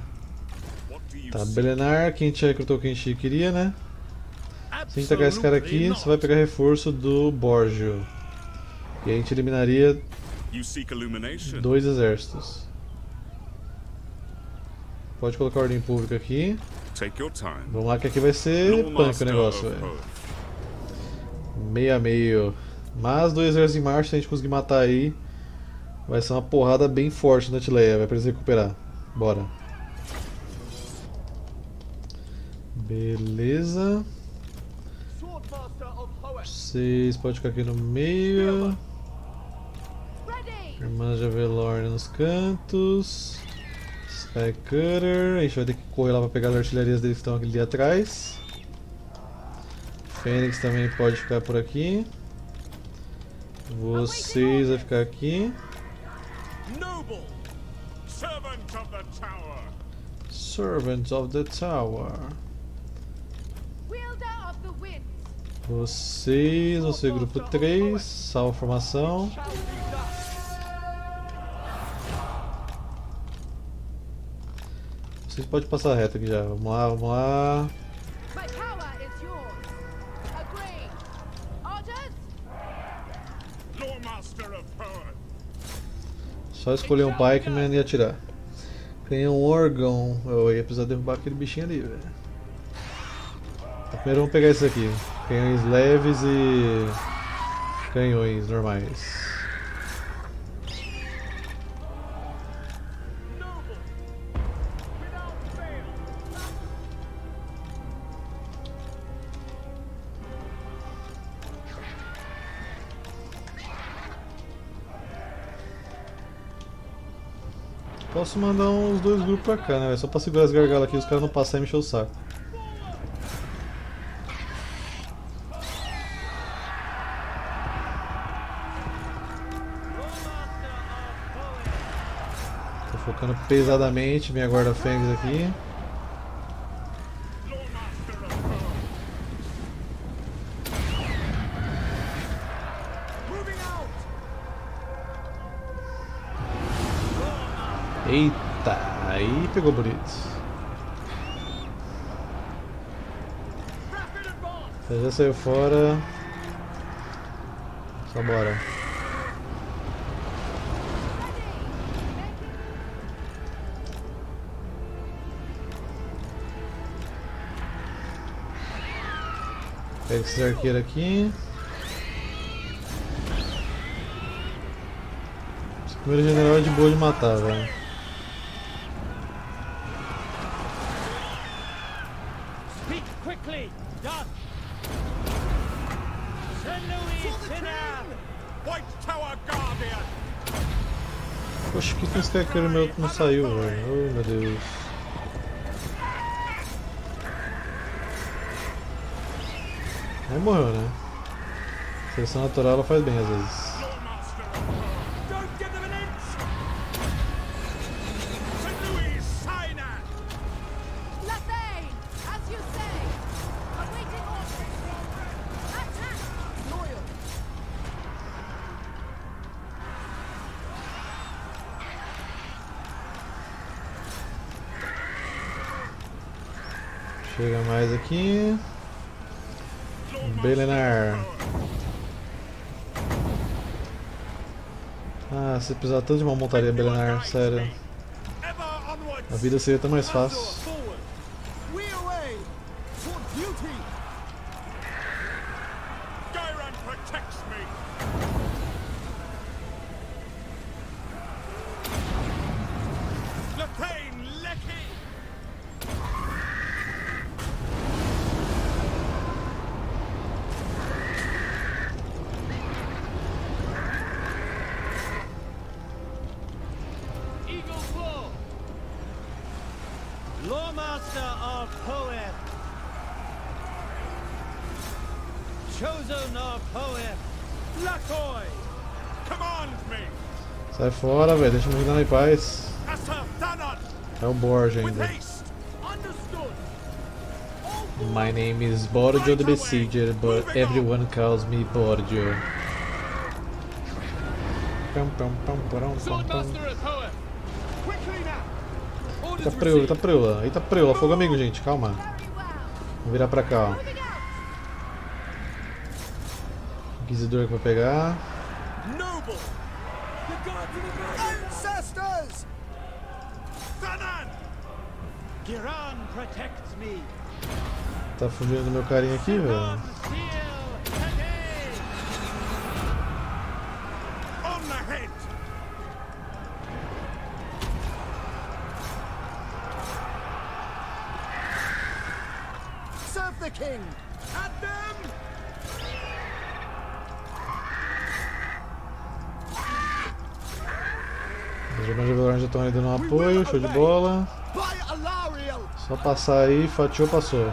Tá? Belenar, quem recrutou quem queria, né? Se a gente atacar esse cara aqui, você vai pegar reforço do Borgio. E a gente eliminaria dois exércitos. Pode colocar ordem pública aqui. Take your time. Vamos lá que aqui vai ser punk o negócio, of velho. Earth. Meio a meio. Mas dois exércitos em marcha, se a gente conseguir matar aí, vai ser uma porrada bem forte na Tileia, vai eles recuperar. Bora. Beleza. Vocês podem ficar aqui no meio. Irmã de Avelorn nos cantos. Sky Cutter. A gente vai ter que correr lá pra pegar as artilharias deles que estão ali atrás. Fênix também pode ficar por aqui. Vocês vão ficar aqui. Servants of the Tower. Wielder of the wind! Vocês vão ser grupo 3. Salva a formação. Vocês podem passar reto aqui já. Vamos lá, vamos lá. Só escolher um Pikeman e atirar. Tem um órgão. Eu ia precisar derrubar aquele bichinho ali, velho. Primeiro vamos pegar esse aqui. Canhões leves e. canhões normais. Posso mandar uns dois grupos pra cá, né? Só pra segurar as gargalas aqui, os caras não passarem e me encher o saco. Pesadamente minha guarda fênix aqui. Eita, aí pegou bonito. Já saiu fora. Só bora. Pega esses arqueiros aqui. Esse primeiro general é de boa de matar, velho. Poxa, por que que esse arqueiro meu não saiu, velho? Oh meu Deus. Aí morreu, né? Seleção natural ela faz bem às vezes. Você precisava tanto de uma montaria Belenar, sério. A vida seria tão mais fácil. Fora, velho. Deixa eu me dar em paz. É o Borja ainda. My name is Borgio the Besieger, but everyone calls me Borgio. Pam, pam, pam, pam, pam. Swordmaster of Poem. Quickly now! Orders Eita preula, eita received. preula. Eita preula, fogo amigo, gente. Calma. Vamos virar pra cá, ó. Inquisidor que vai pegar. Tá fugindo do meu carinha aqui, velho. On the king. Os irmãos de estão ali dando um apoio, show de bola. Só passar aí, fatiou, passou.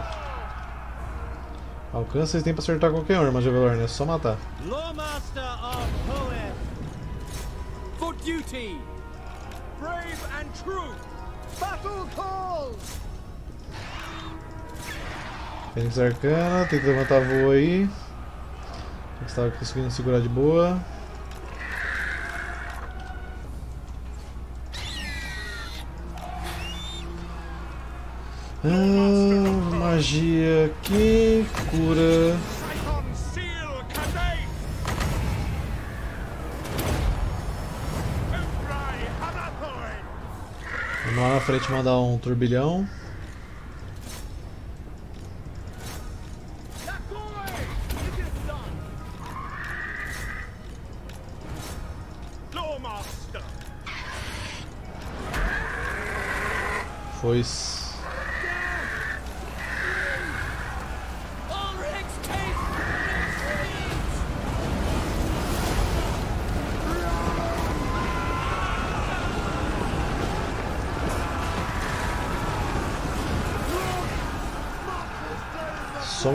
Alcance vocês têm pra acertar qualquer irmão de Velorn, é só matar. For duty. Brave and true! Battle calls. Fênix Arcana, tenta levantar voo aí. Estava conseguindo segurar de boa. Ah, magia aqui, cura. Vamos lá na frente mandar um turbilhão. Foi.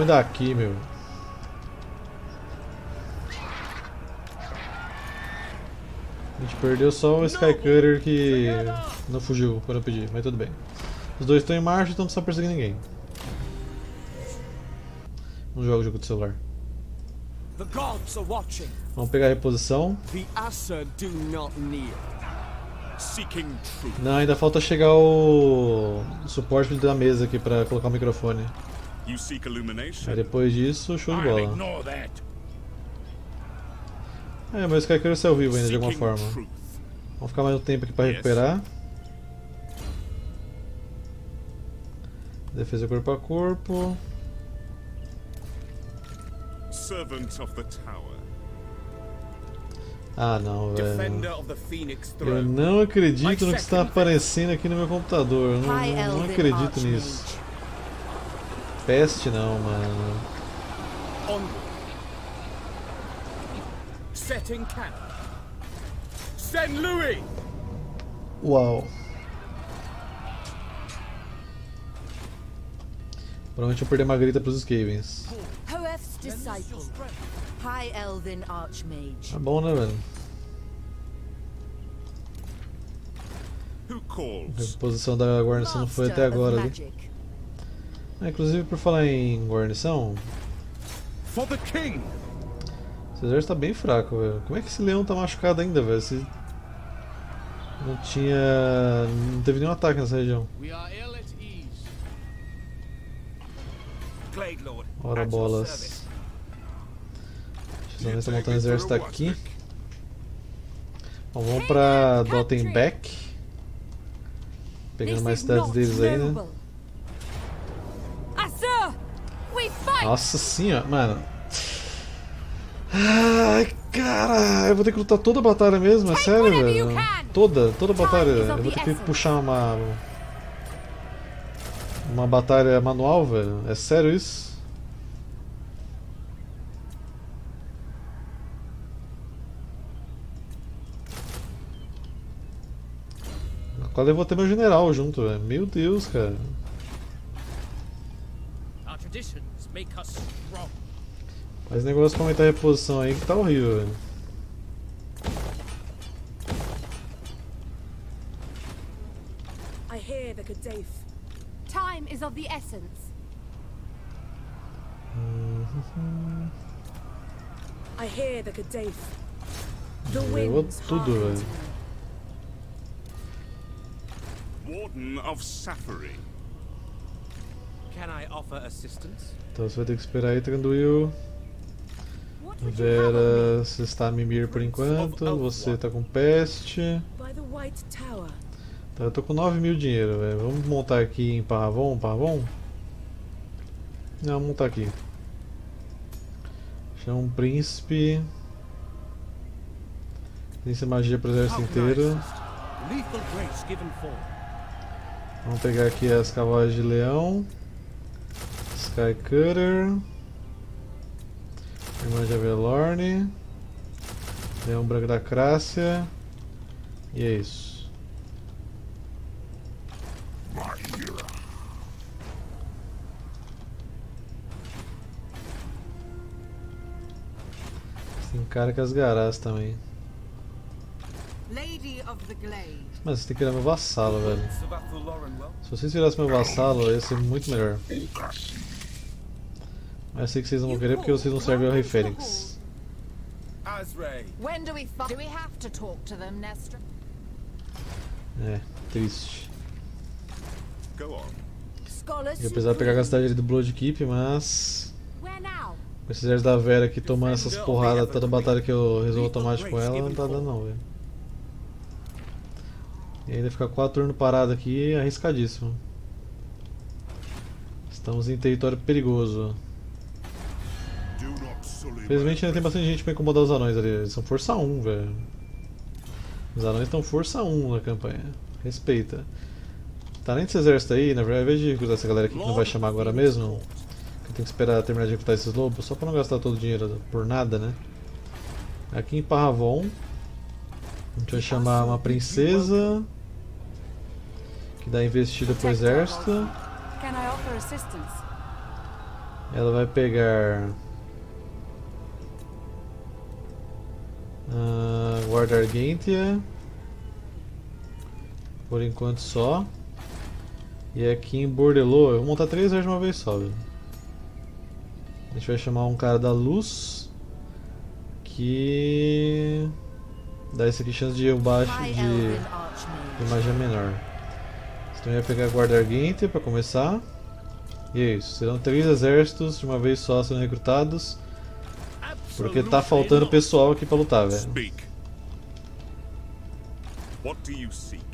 Some daqui, meu. A gente perdeu só o Skycutter que não fugiu quando eu pedi, mas tudo bem. Os dois estão em marcha, então não precisa perseguir ninguém. Não joga jogo de celular. Vamos pegar a reposição. The Asa do not kneel. Seeking truth. Não, ainda falta chegar o, o suporte da mesa aqui pra colocar o microfone. You seek illumination? Aí depois disso, show de bola. É, mas o Skycutter saiu vivo ainda de alguma forma. Vamos ficar mais um tempo aqui pra Yes. recuperar. Defesa corpo a corpo. Servant of the tower. Ah não, Defender velho. of the Phoenix Eu não acredito no que está aparecendo aqui no meu computador. Eu não, não, acredito nisso. Peste não, mano. Setting camp. St. Louis. Uau. Provavelmente eu perder uma grita pros Skavens. Hoef's disciple. High Elven Archmage. Tá bom, né, velho? Who A calls? reposição da guarnição não foi até agora ali. Ah, inclusive, por falar em guarnição, For the king! esse exército tá bem fraco, velho. Como é que esse leão tá machucado ainda, velho? Se não tinha. não teve nenhum ataque nessa região. We are ill at ease. Glade Lord. Ora bolas. Deixa eu ver se montando exército aqui. Bom, vamos pra Dottenbeck. Pegando mais is cidades not deles aí, né? Nossa senhora, mano. Ai, cara, eu vou ter que lutar toda a batalha mesmo, é sério, velho. Toda, toda a batalha. Eu vou the ter que puxar uma. Uma batalha manual, velho. É sério isso? Quase eu vou ter meu general junto, velho. Meu Deus, cara. Our traditions make us strong. Faz negócio pra aumentar a reposição aí que tá horrível, velho. I hear the Gaddafi. Time is of the essence. I hear the Gaddafi. The Levou winds tudo, hearken velho. Warden of Safari. Can I offer assistance? Então você vai ter que esperar aí, Tranduil. Vera, você está a Mimir por enquanto. Você tá com peste. Tá, eu tô com 9 mil dinheiro, velho. Vamos montar aqui em Parravon, Parravon? Não, vamos montar aqui. Chama um príncipe. Príncipe magia pro exército inteiro. Vamos pegar aqui as cavalas de leão. Sky Cutter. Irmã de Avelorne. Leão branco da Crácia. E é isso. Tem cara que as garás também. Mas você tem que virar meu vassalo, velho. Se vocês virassem meu vassalo, ia ser muito melhor. Mas eu sei que vocês não vão querer porque vocês não servem ao Rei Fênix. É, triste. Ia precisar pegar a cidade ali do Blood Keep, mas. Com esse exército da Vera aqui tomando essas porradas toda batalha que eu resolvo automático com ela, não tá dando não, velho. E ainda ficar 4 turnos parado aqui é arriscadíssimo. Estamos em território perigoso. Infelizmente ainda tem bastante gente pra incomodar os anões ali. Eles são força 1, velho. Os anões estão força 1 na campanha. Respeita. Tá nem desse exército aí, na verdade, ao invés de recrutar essa galera aqui que não vai chamar agora mesmo, que eu tenho que esperar terminar de recrutar esses lobos, só pra não gastar todo o dinheiro por nada, né? Aqui em Parravon, a gente vai chamar uma princesa que dá investida pro exército. Ela vai pegar. Ah, Guarda Argentia. Por enquanto só. E aqui em Bordelô, eu vou montar três exércitos de uma vez só. velho. A gente vai chamar um cara da luz. Que. Dá esse aqui chance de eu baixo de, de magia menor. Então vai pegar a Guarda Argentia pra começar. E é isso, serão três exércitos de uma vez só sendo recrutados. Porque tá faltando pessoal aqui pra lutar, velho. Speak. What do you seek?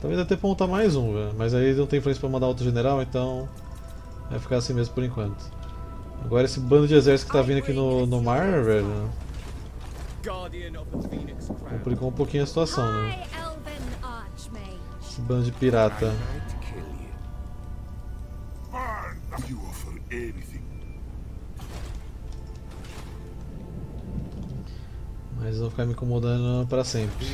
Talvez até pra montar mais um, velho. Mas aí não tem influência pra mandar outro general, então. Vai ficar assim mesmo por enquanto. Agora esse bando de exército que tá vindo aqui no, no mar, velho. Guardian of the Phoenix Crown. Complicou um pouquinho a situação, né? Esse bando de pirata. Eles vão ficar me incomodando pra sempre.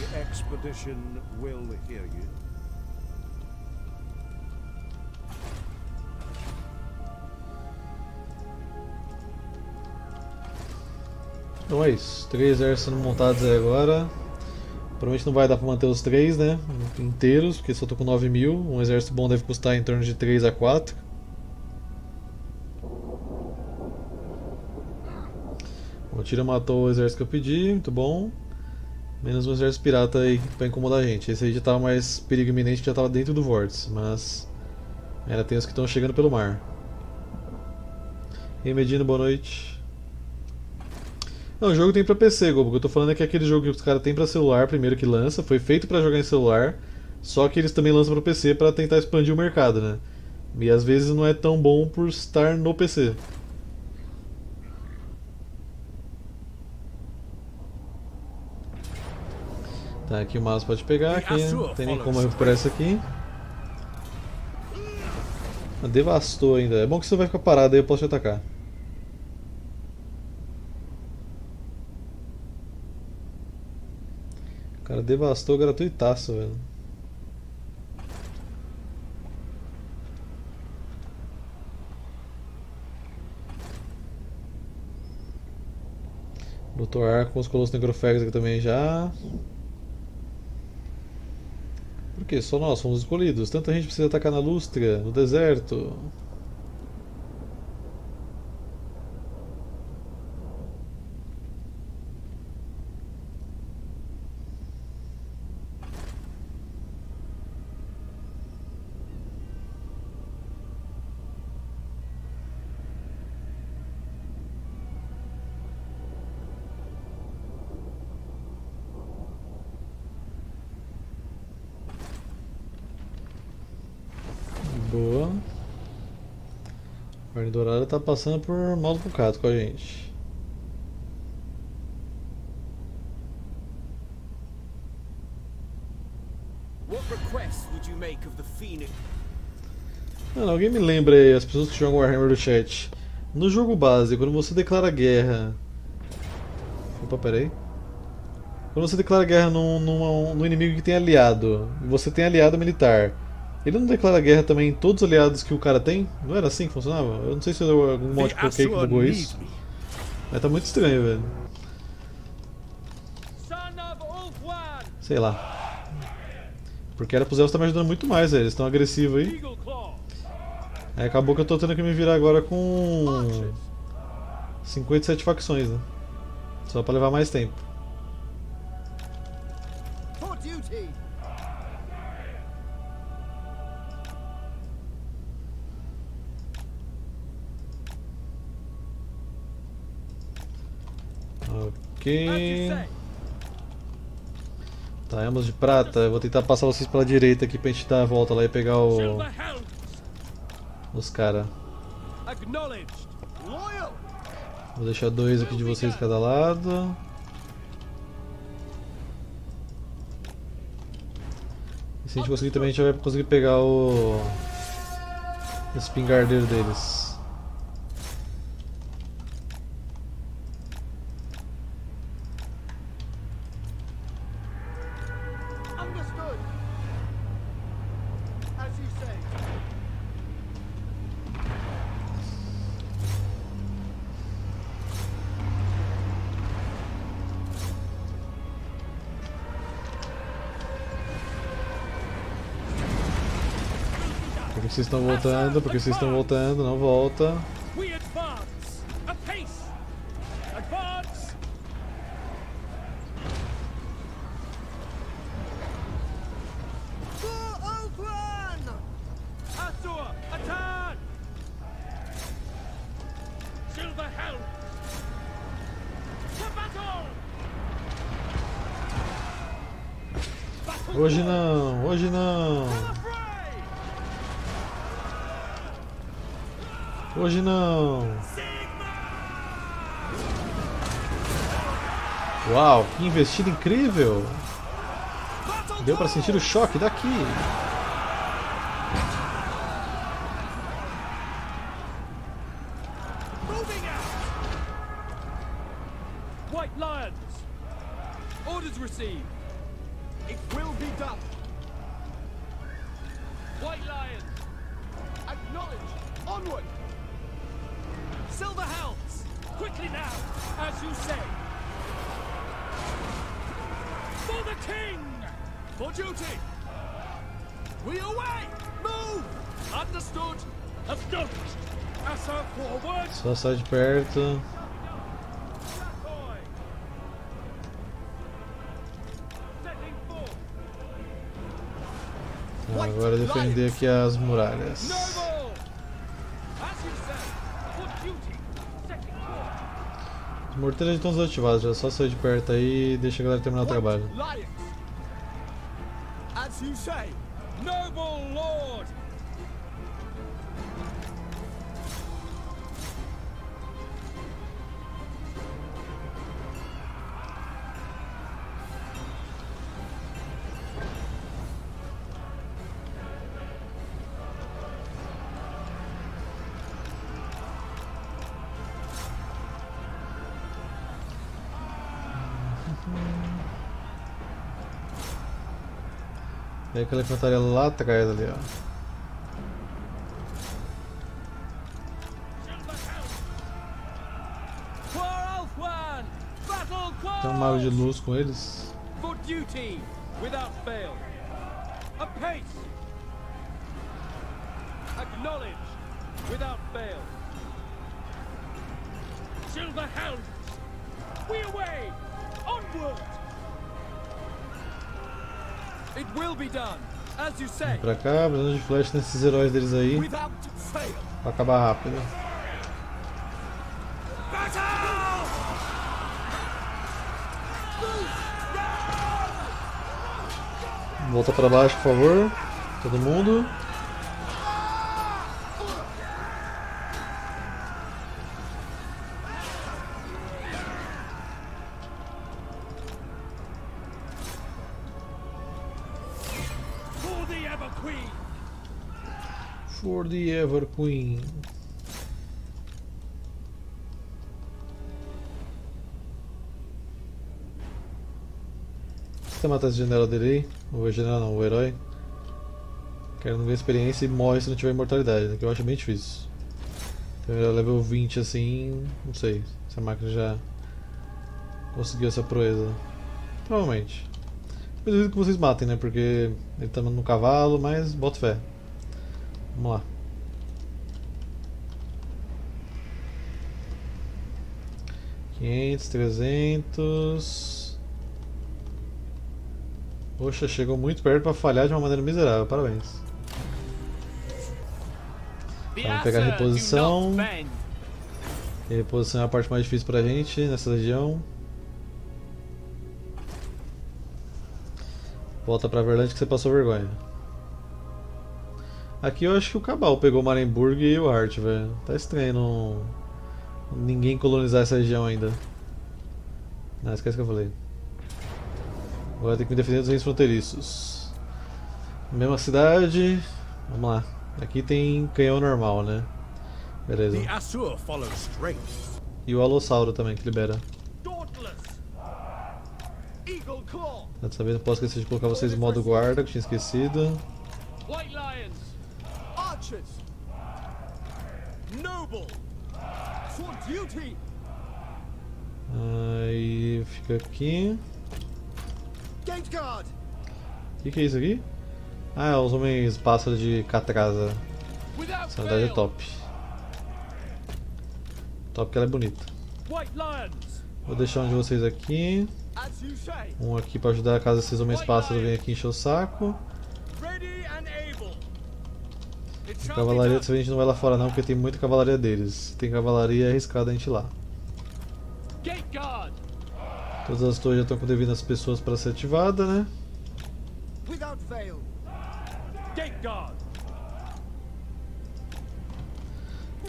Então é isso. Três exércitos sendo montados aí agora. Provavelmente não vai dar pra manter os três, né? Inteiros, porque só tô com 9 mil. Um exército bom deve custar em torno de 3 a 4. O Tira matou o exército que eu pedi, muito bom. Menos um exército pirata aí pra incomodar a gente. Esse aí já tava mais perigo iminente, já tava dentro do vórtice, mas. Ainda tem os que estão chegando pelo mar. E Medina, boa noite. Não, o jogo tem pra PC, Gobo. O que eu tô falando é que aquele jogo que os caras têm pra celular, primeiro que lança, foi feito pra jogar em celular, só que eles também lançam pra PC pra tentar expandir o mercado, né? E às vezes não é tão bom por estar no PC. Tá, aqui o mouse pode pegar, aqui não tem nem como recuperar isso aqui. Ah, Devastou ainda. É bom que você vai ficar parado aí eu posso te atacar. O cara devastou gratuitaço, velho. Doutor Arco com os Colossos Necrofagos aqui também já. Por que? Só nós fomos escolhidos. Tanta gente precisa atacar na Lustra, no deserto. Boa. A Ordem Dourada tá passando por maus bocados com a gente. What requests would you make of the Phoenix? Mano, alguém me lembra aí, as pessoas que jogam Warhammer do chat. No jogo base, quando você declara guerra. Opa, peraí. Quando você declara guerra num, num, num inimigo que tem aliado, você tem aliado militar, ele não declara guerra também em todos os aliados que o cara tem? Não era assim que funcionava? Eu não sei se eu algum mod que coloquei que bugou isso. Mas tá muito estranho, velho. Son of Ulfwan, Sei lá. Porque era pros elfos tá me ajudando muito mais, velho. Eles estão agressivos aí. Aí acabou que eu tô tendo que me virar agora com 57 facções, né? Só pra levar mais tempo. Say. Tá, de prata. Eu vou tentar passar vocês pela direita aqui pra gente dar a volta lá e pegar o, os caras. Vou deixar dois aqui de vocês cada lado. E se a gente conseguir também, a gente vai conseguir pegar o espingardeiro deles. Estão voltando? Por que vocês estão voltando? Não volta. Hoje não. Uau, que investida incrível! Deu pra sentir o choque daqui. Silver Helms! Quickly now, as you say. For the king! For duty! We away! Move! Understood! Let's go! Assa forward! Só sai de perto. Agora defender aqui as muralhas. Morteiros estão desativados, já só sair de perto aí e deixa a galera terminar o trabalho. As you say! Aí aquela infantaria lá atrás ali, ó. Tem um mago de luz com eles. For duty! Without fail! Apace! Acknowledge! Without fail! Silver Hounds! We away! Onward! It will be done! As you say! Pra cá, precisando de flash nesses heróis deles aí. Pra acabar rápido. Volta pra baixo, por favor. Todo mundo. Matar esse general dele aí, o general não, o herói, quero não ganhar experiência e morre se não tiver imortalidade, né, que eu acho bem difícil. Tem um herói level 20 assim, não sei se a máquina já conseguiu essa proeza. Provavelmente. Eu duvido que vocês matem, né? Porque ele tá no cavalo, mas boto fé. Vamos lá. Quinhentos, trezentos. Poxa, chegou muito perto pra falhar de uma maneira miserável. Parabéns. Vamos pegar a reposição. E reposição é a parte mais difícil pra gente nessa região. Volta pra Verlante que você passou vergonha. Aqui eu acho que o Cabal pegou o Marenburg e o Hart, velho. Tá estranho não... ninguém colonizar essa região ainda. Não, esquece que eu falei. Agora tem que me defender dos reis fronteiriços. Mesma cidade. Vamos lá. Aqui tem canhão normal, né? Beleza. E o Alossauro também, que libera. Dessa vez eu posso esquecer de colocar vocês em modo guarda, que tinha esquecido. White Lions! Archers! Noble! For duty! Aí fica aqui. O que, que é isso aqui? Ah, é os homens pássaros de Catrasa. Essa unidade é top. Top porque ela é bonita. Vou deixar um de vocês aqui. Um aqui pra ajudar caso esses homens pássaros venham aqui encher o saco. A cavalaria done. dessa vez a gente não vai lá fora não, porque tem muita cavalaria deles. Tem cavalaria é arriscado a gente ir lá. Gate Guard! Todas as torres já estão com devidas pessoas para ser ativada, né?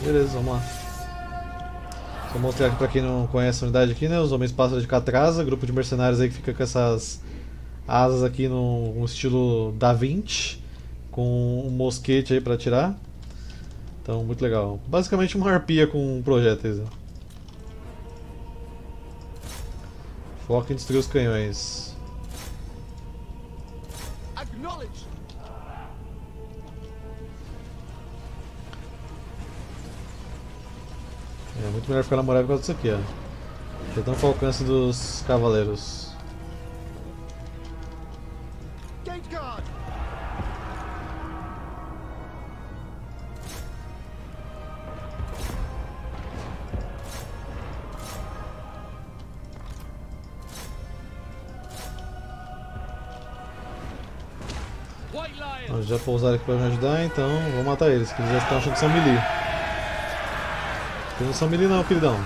Beleza, vamos lá. Só mostrar aqui pra quem não conhece a unidade aqui, né? Os homens pássaros de Catrasa, grupo de mercenários aí que fica com essas asas aqui no um estilo Da Vinci, com um mosquete aí pra atirar. Então, muito legal. Basicamente uma arpia com projéteis. ó. Foca em destruir os canhões. Acknowledge! É muito melhor ficar na muralha por causa disso aqui, ó. Já estão com o alcance dos cavaleiros. Já pousaram aqui pra me ajudar, então vou matar eles, que eles já estão achando que são melee. Eles não são melee não, queridão.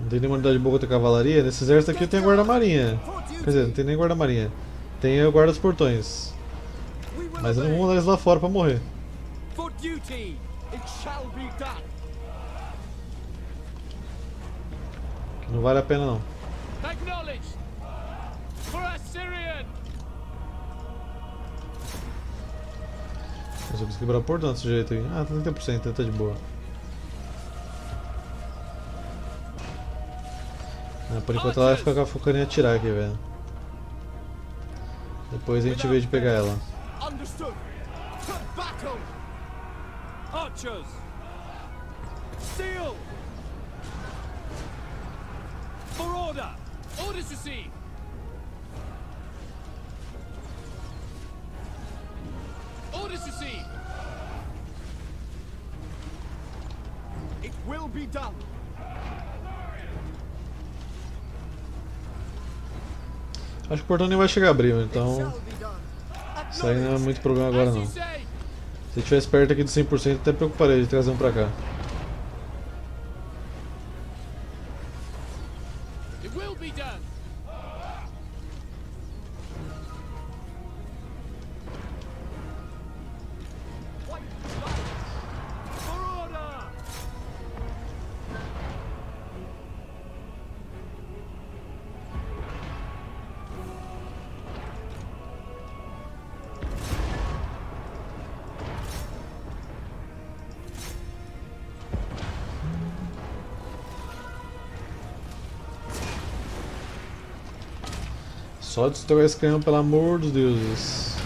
Não tem nenhuma unidade boa contra a cavalaria. Nesse exército aqui tem a guarda-marinha. Quer dizer, não tem nem guarda-marinha. Tem a guarda dos portões. Mas eu não vou mandar eles lá fora pra morrer. Que não vale a pena não. Eu só quebrar o portão desse jeito aí. Ah, 30%, então tá de boa. Ah, por enquanto ela vai ficar focando em atirar aqui, velho. Depois a gente vê de pegar ela. Understood. To battle. Archers! Steel. For order! Orders received. Orders received. It will be done. Acho que o portão nem vai chegar a abrir, It então isso aí não é muito problema agora não. Se tivesse perto aqui do 100%, até preocuparia de trazer um pra cá. Só destrói esse canhão, pelo amor dos deuses.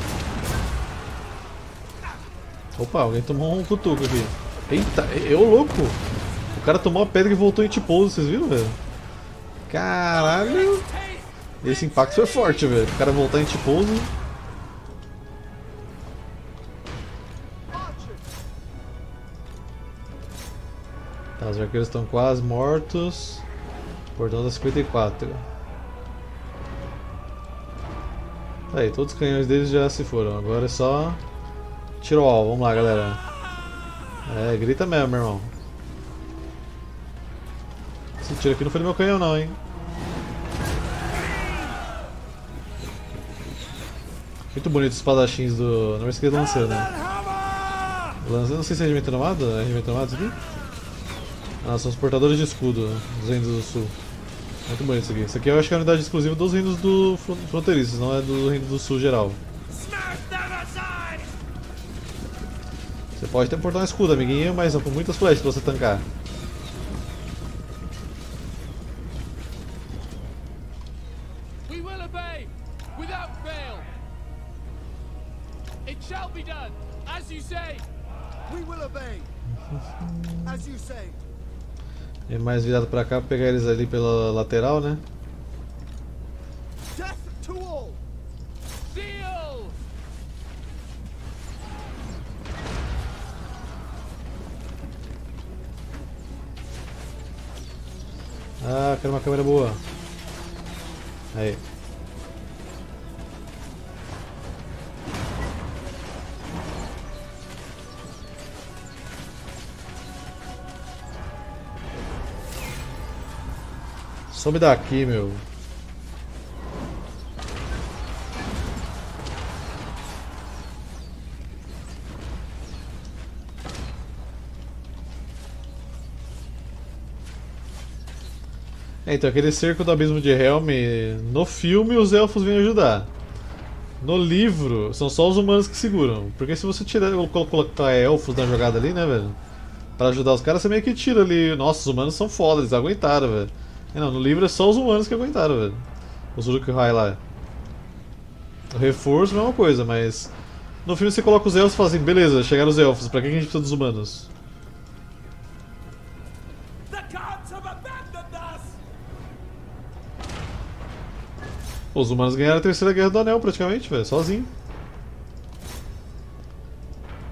Opa, alguém tomou um cutuco aqui. Eita, eu louco! O cara tomou a pedra e voltou em T-pose, vocês viram, velho? Caralho! Esse impacto foi forte, velho. O cara voltar em T-pose. Tá, os arqueiros estão quase mortos. Portão da 54. Aí, todos os canhões deles já se foram. Agora é só. Tiro ao alvo. Vamos lá, galera. É, grita mesmo, meu irmão. Esse tiro aqui não foi do meu canhão, não, hein? Muito bonito os espadachins do. Não esqueci do lanceiro, né? Lanceiro, não sei se é regimento nomado. É regimento nomado isso aqui? Ah, são os portadores de escudo dos Reinos do Sul. Muito bonito isso aqui. Isso aqui eu acho que é a unidade exclusiva dos Reinos do fron- fronteiriços, não é do Reino do Sul geral. Você pode ter um portão escudo, amiguinho, mas são com muitas flechas pra você tancar. Virado pra cá pegar eles ali pela lateral, né? Ah, quero uma câmera boa. Aí. Some daqui, meu. É, então, aquele cerco do abismo de Helm, no filme os elfos vêm ajudar. No livro, são só os humanos que seguram. Porque se você tirar, colo- colocar elfos na jogada ali, né, velho? Pra ajudar os caras, você meio que tira ali. Nossa, os humanos são foda, eles aguentaram, velho. É, não, no livro é só os humanos que aguentaram, velho. Os Uruk-hai lá. O reforço, mesma coisa, mas. No filme você coloca os elfos e fala assim: beleza, chegaram os elfos, pra que a gente precisa dos humanos? Os humanos ganharam a terceira guerra do anel praticamente, velho, sozinho.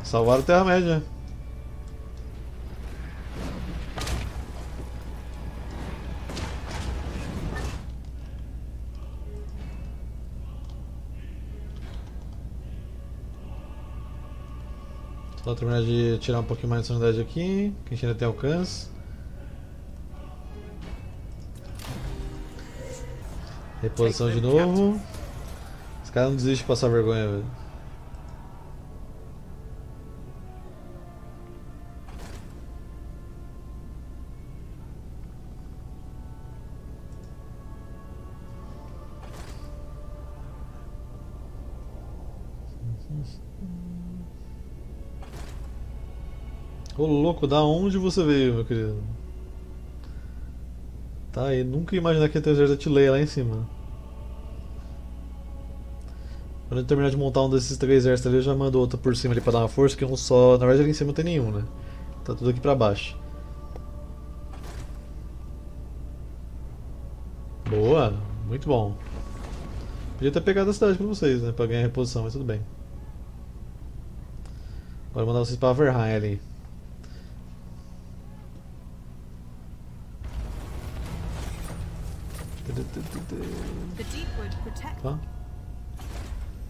Salvaram a Terra-média. Só terminar de tirar um pouquinho mais de sanidade aqui, que a gente ainda tem alcance. Reposição de novo. Os caras não desistem de passar vergonha, velho. Ô louco, da onde você veio, meu querido? Tá aí, nunca ia imaginar que ia ter o exército Leia lá em cima. Quando eu terminar de montar um desses três exércitos ali, eu já mando outro por cima ali pra dar uma força, que um só. Na verdade ali em cima não tem nenhum, né? Tá tudo aqui pra baixo. Boa, muito bom. Podia ter pegado a cidade pra vocês, né? Pra ganhar reposição, mas tudo bem. Agora mandar vocês pra Verheim ali.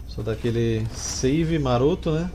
Só dar aquele save maroto, né?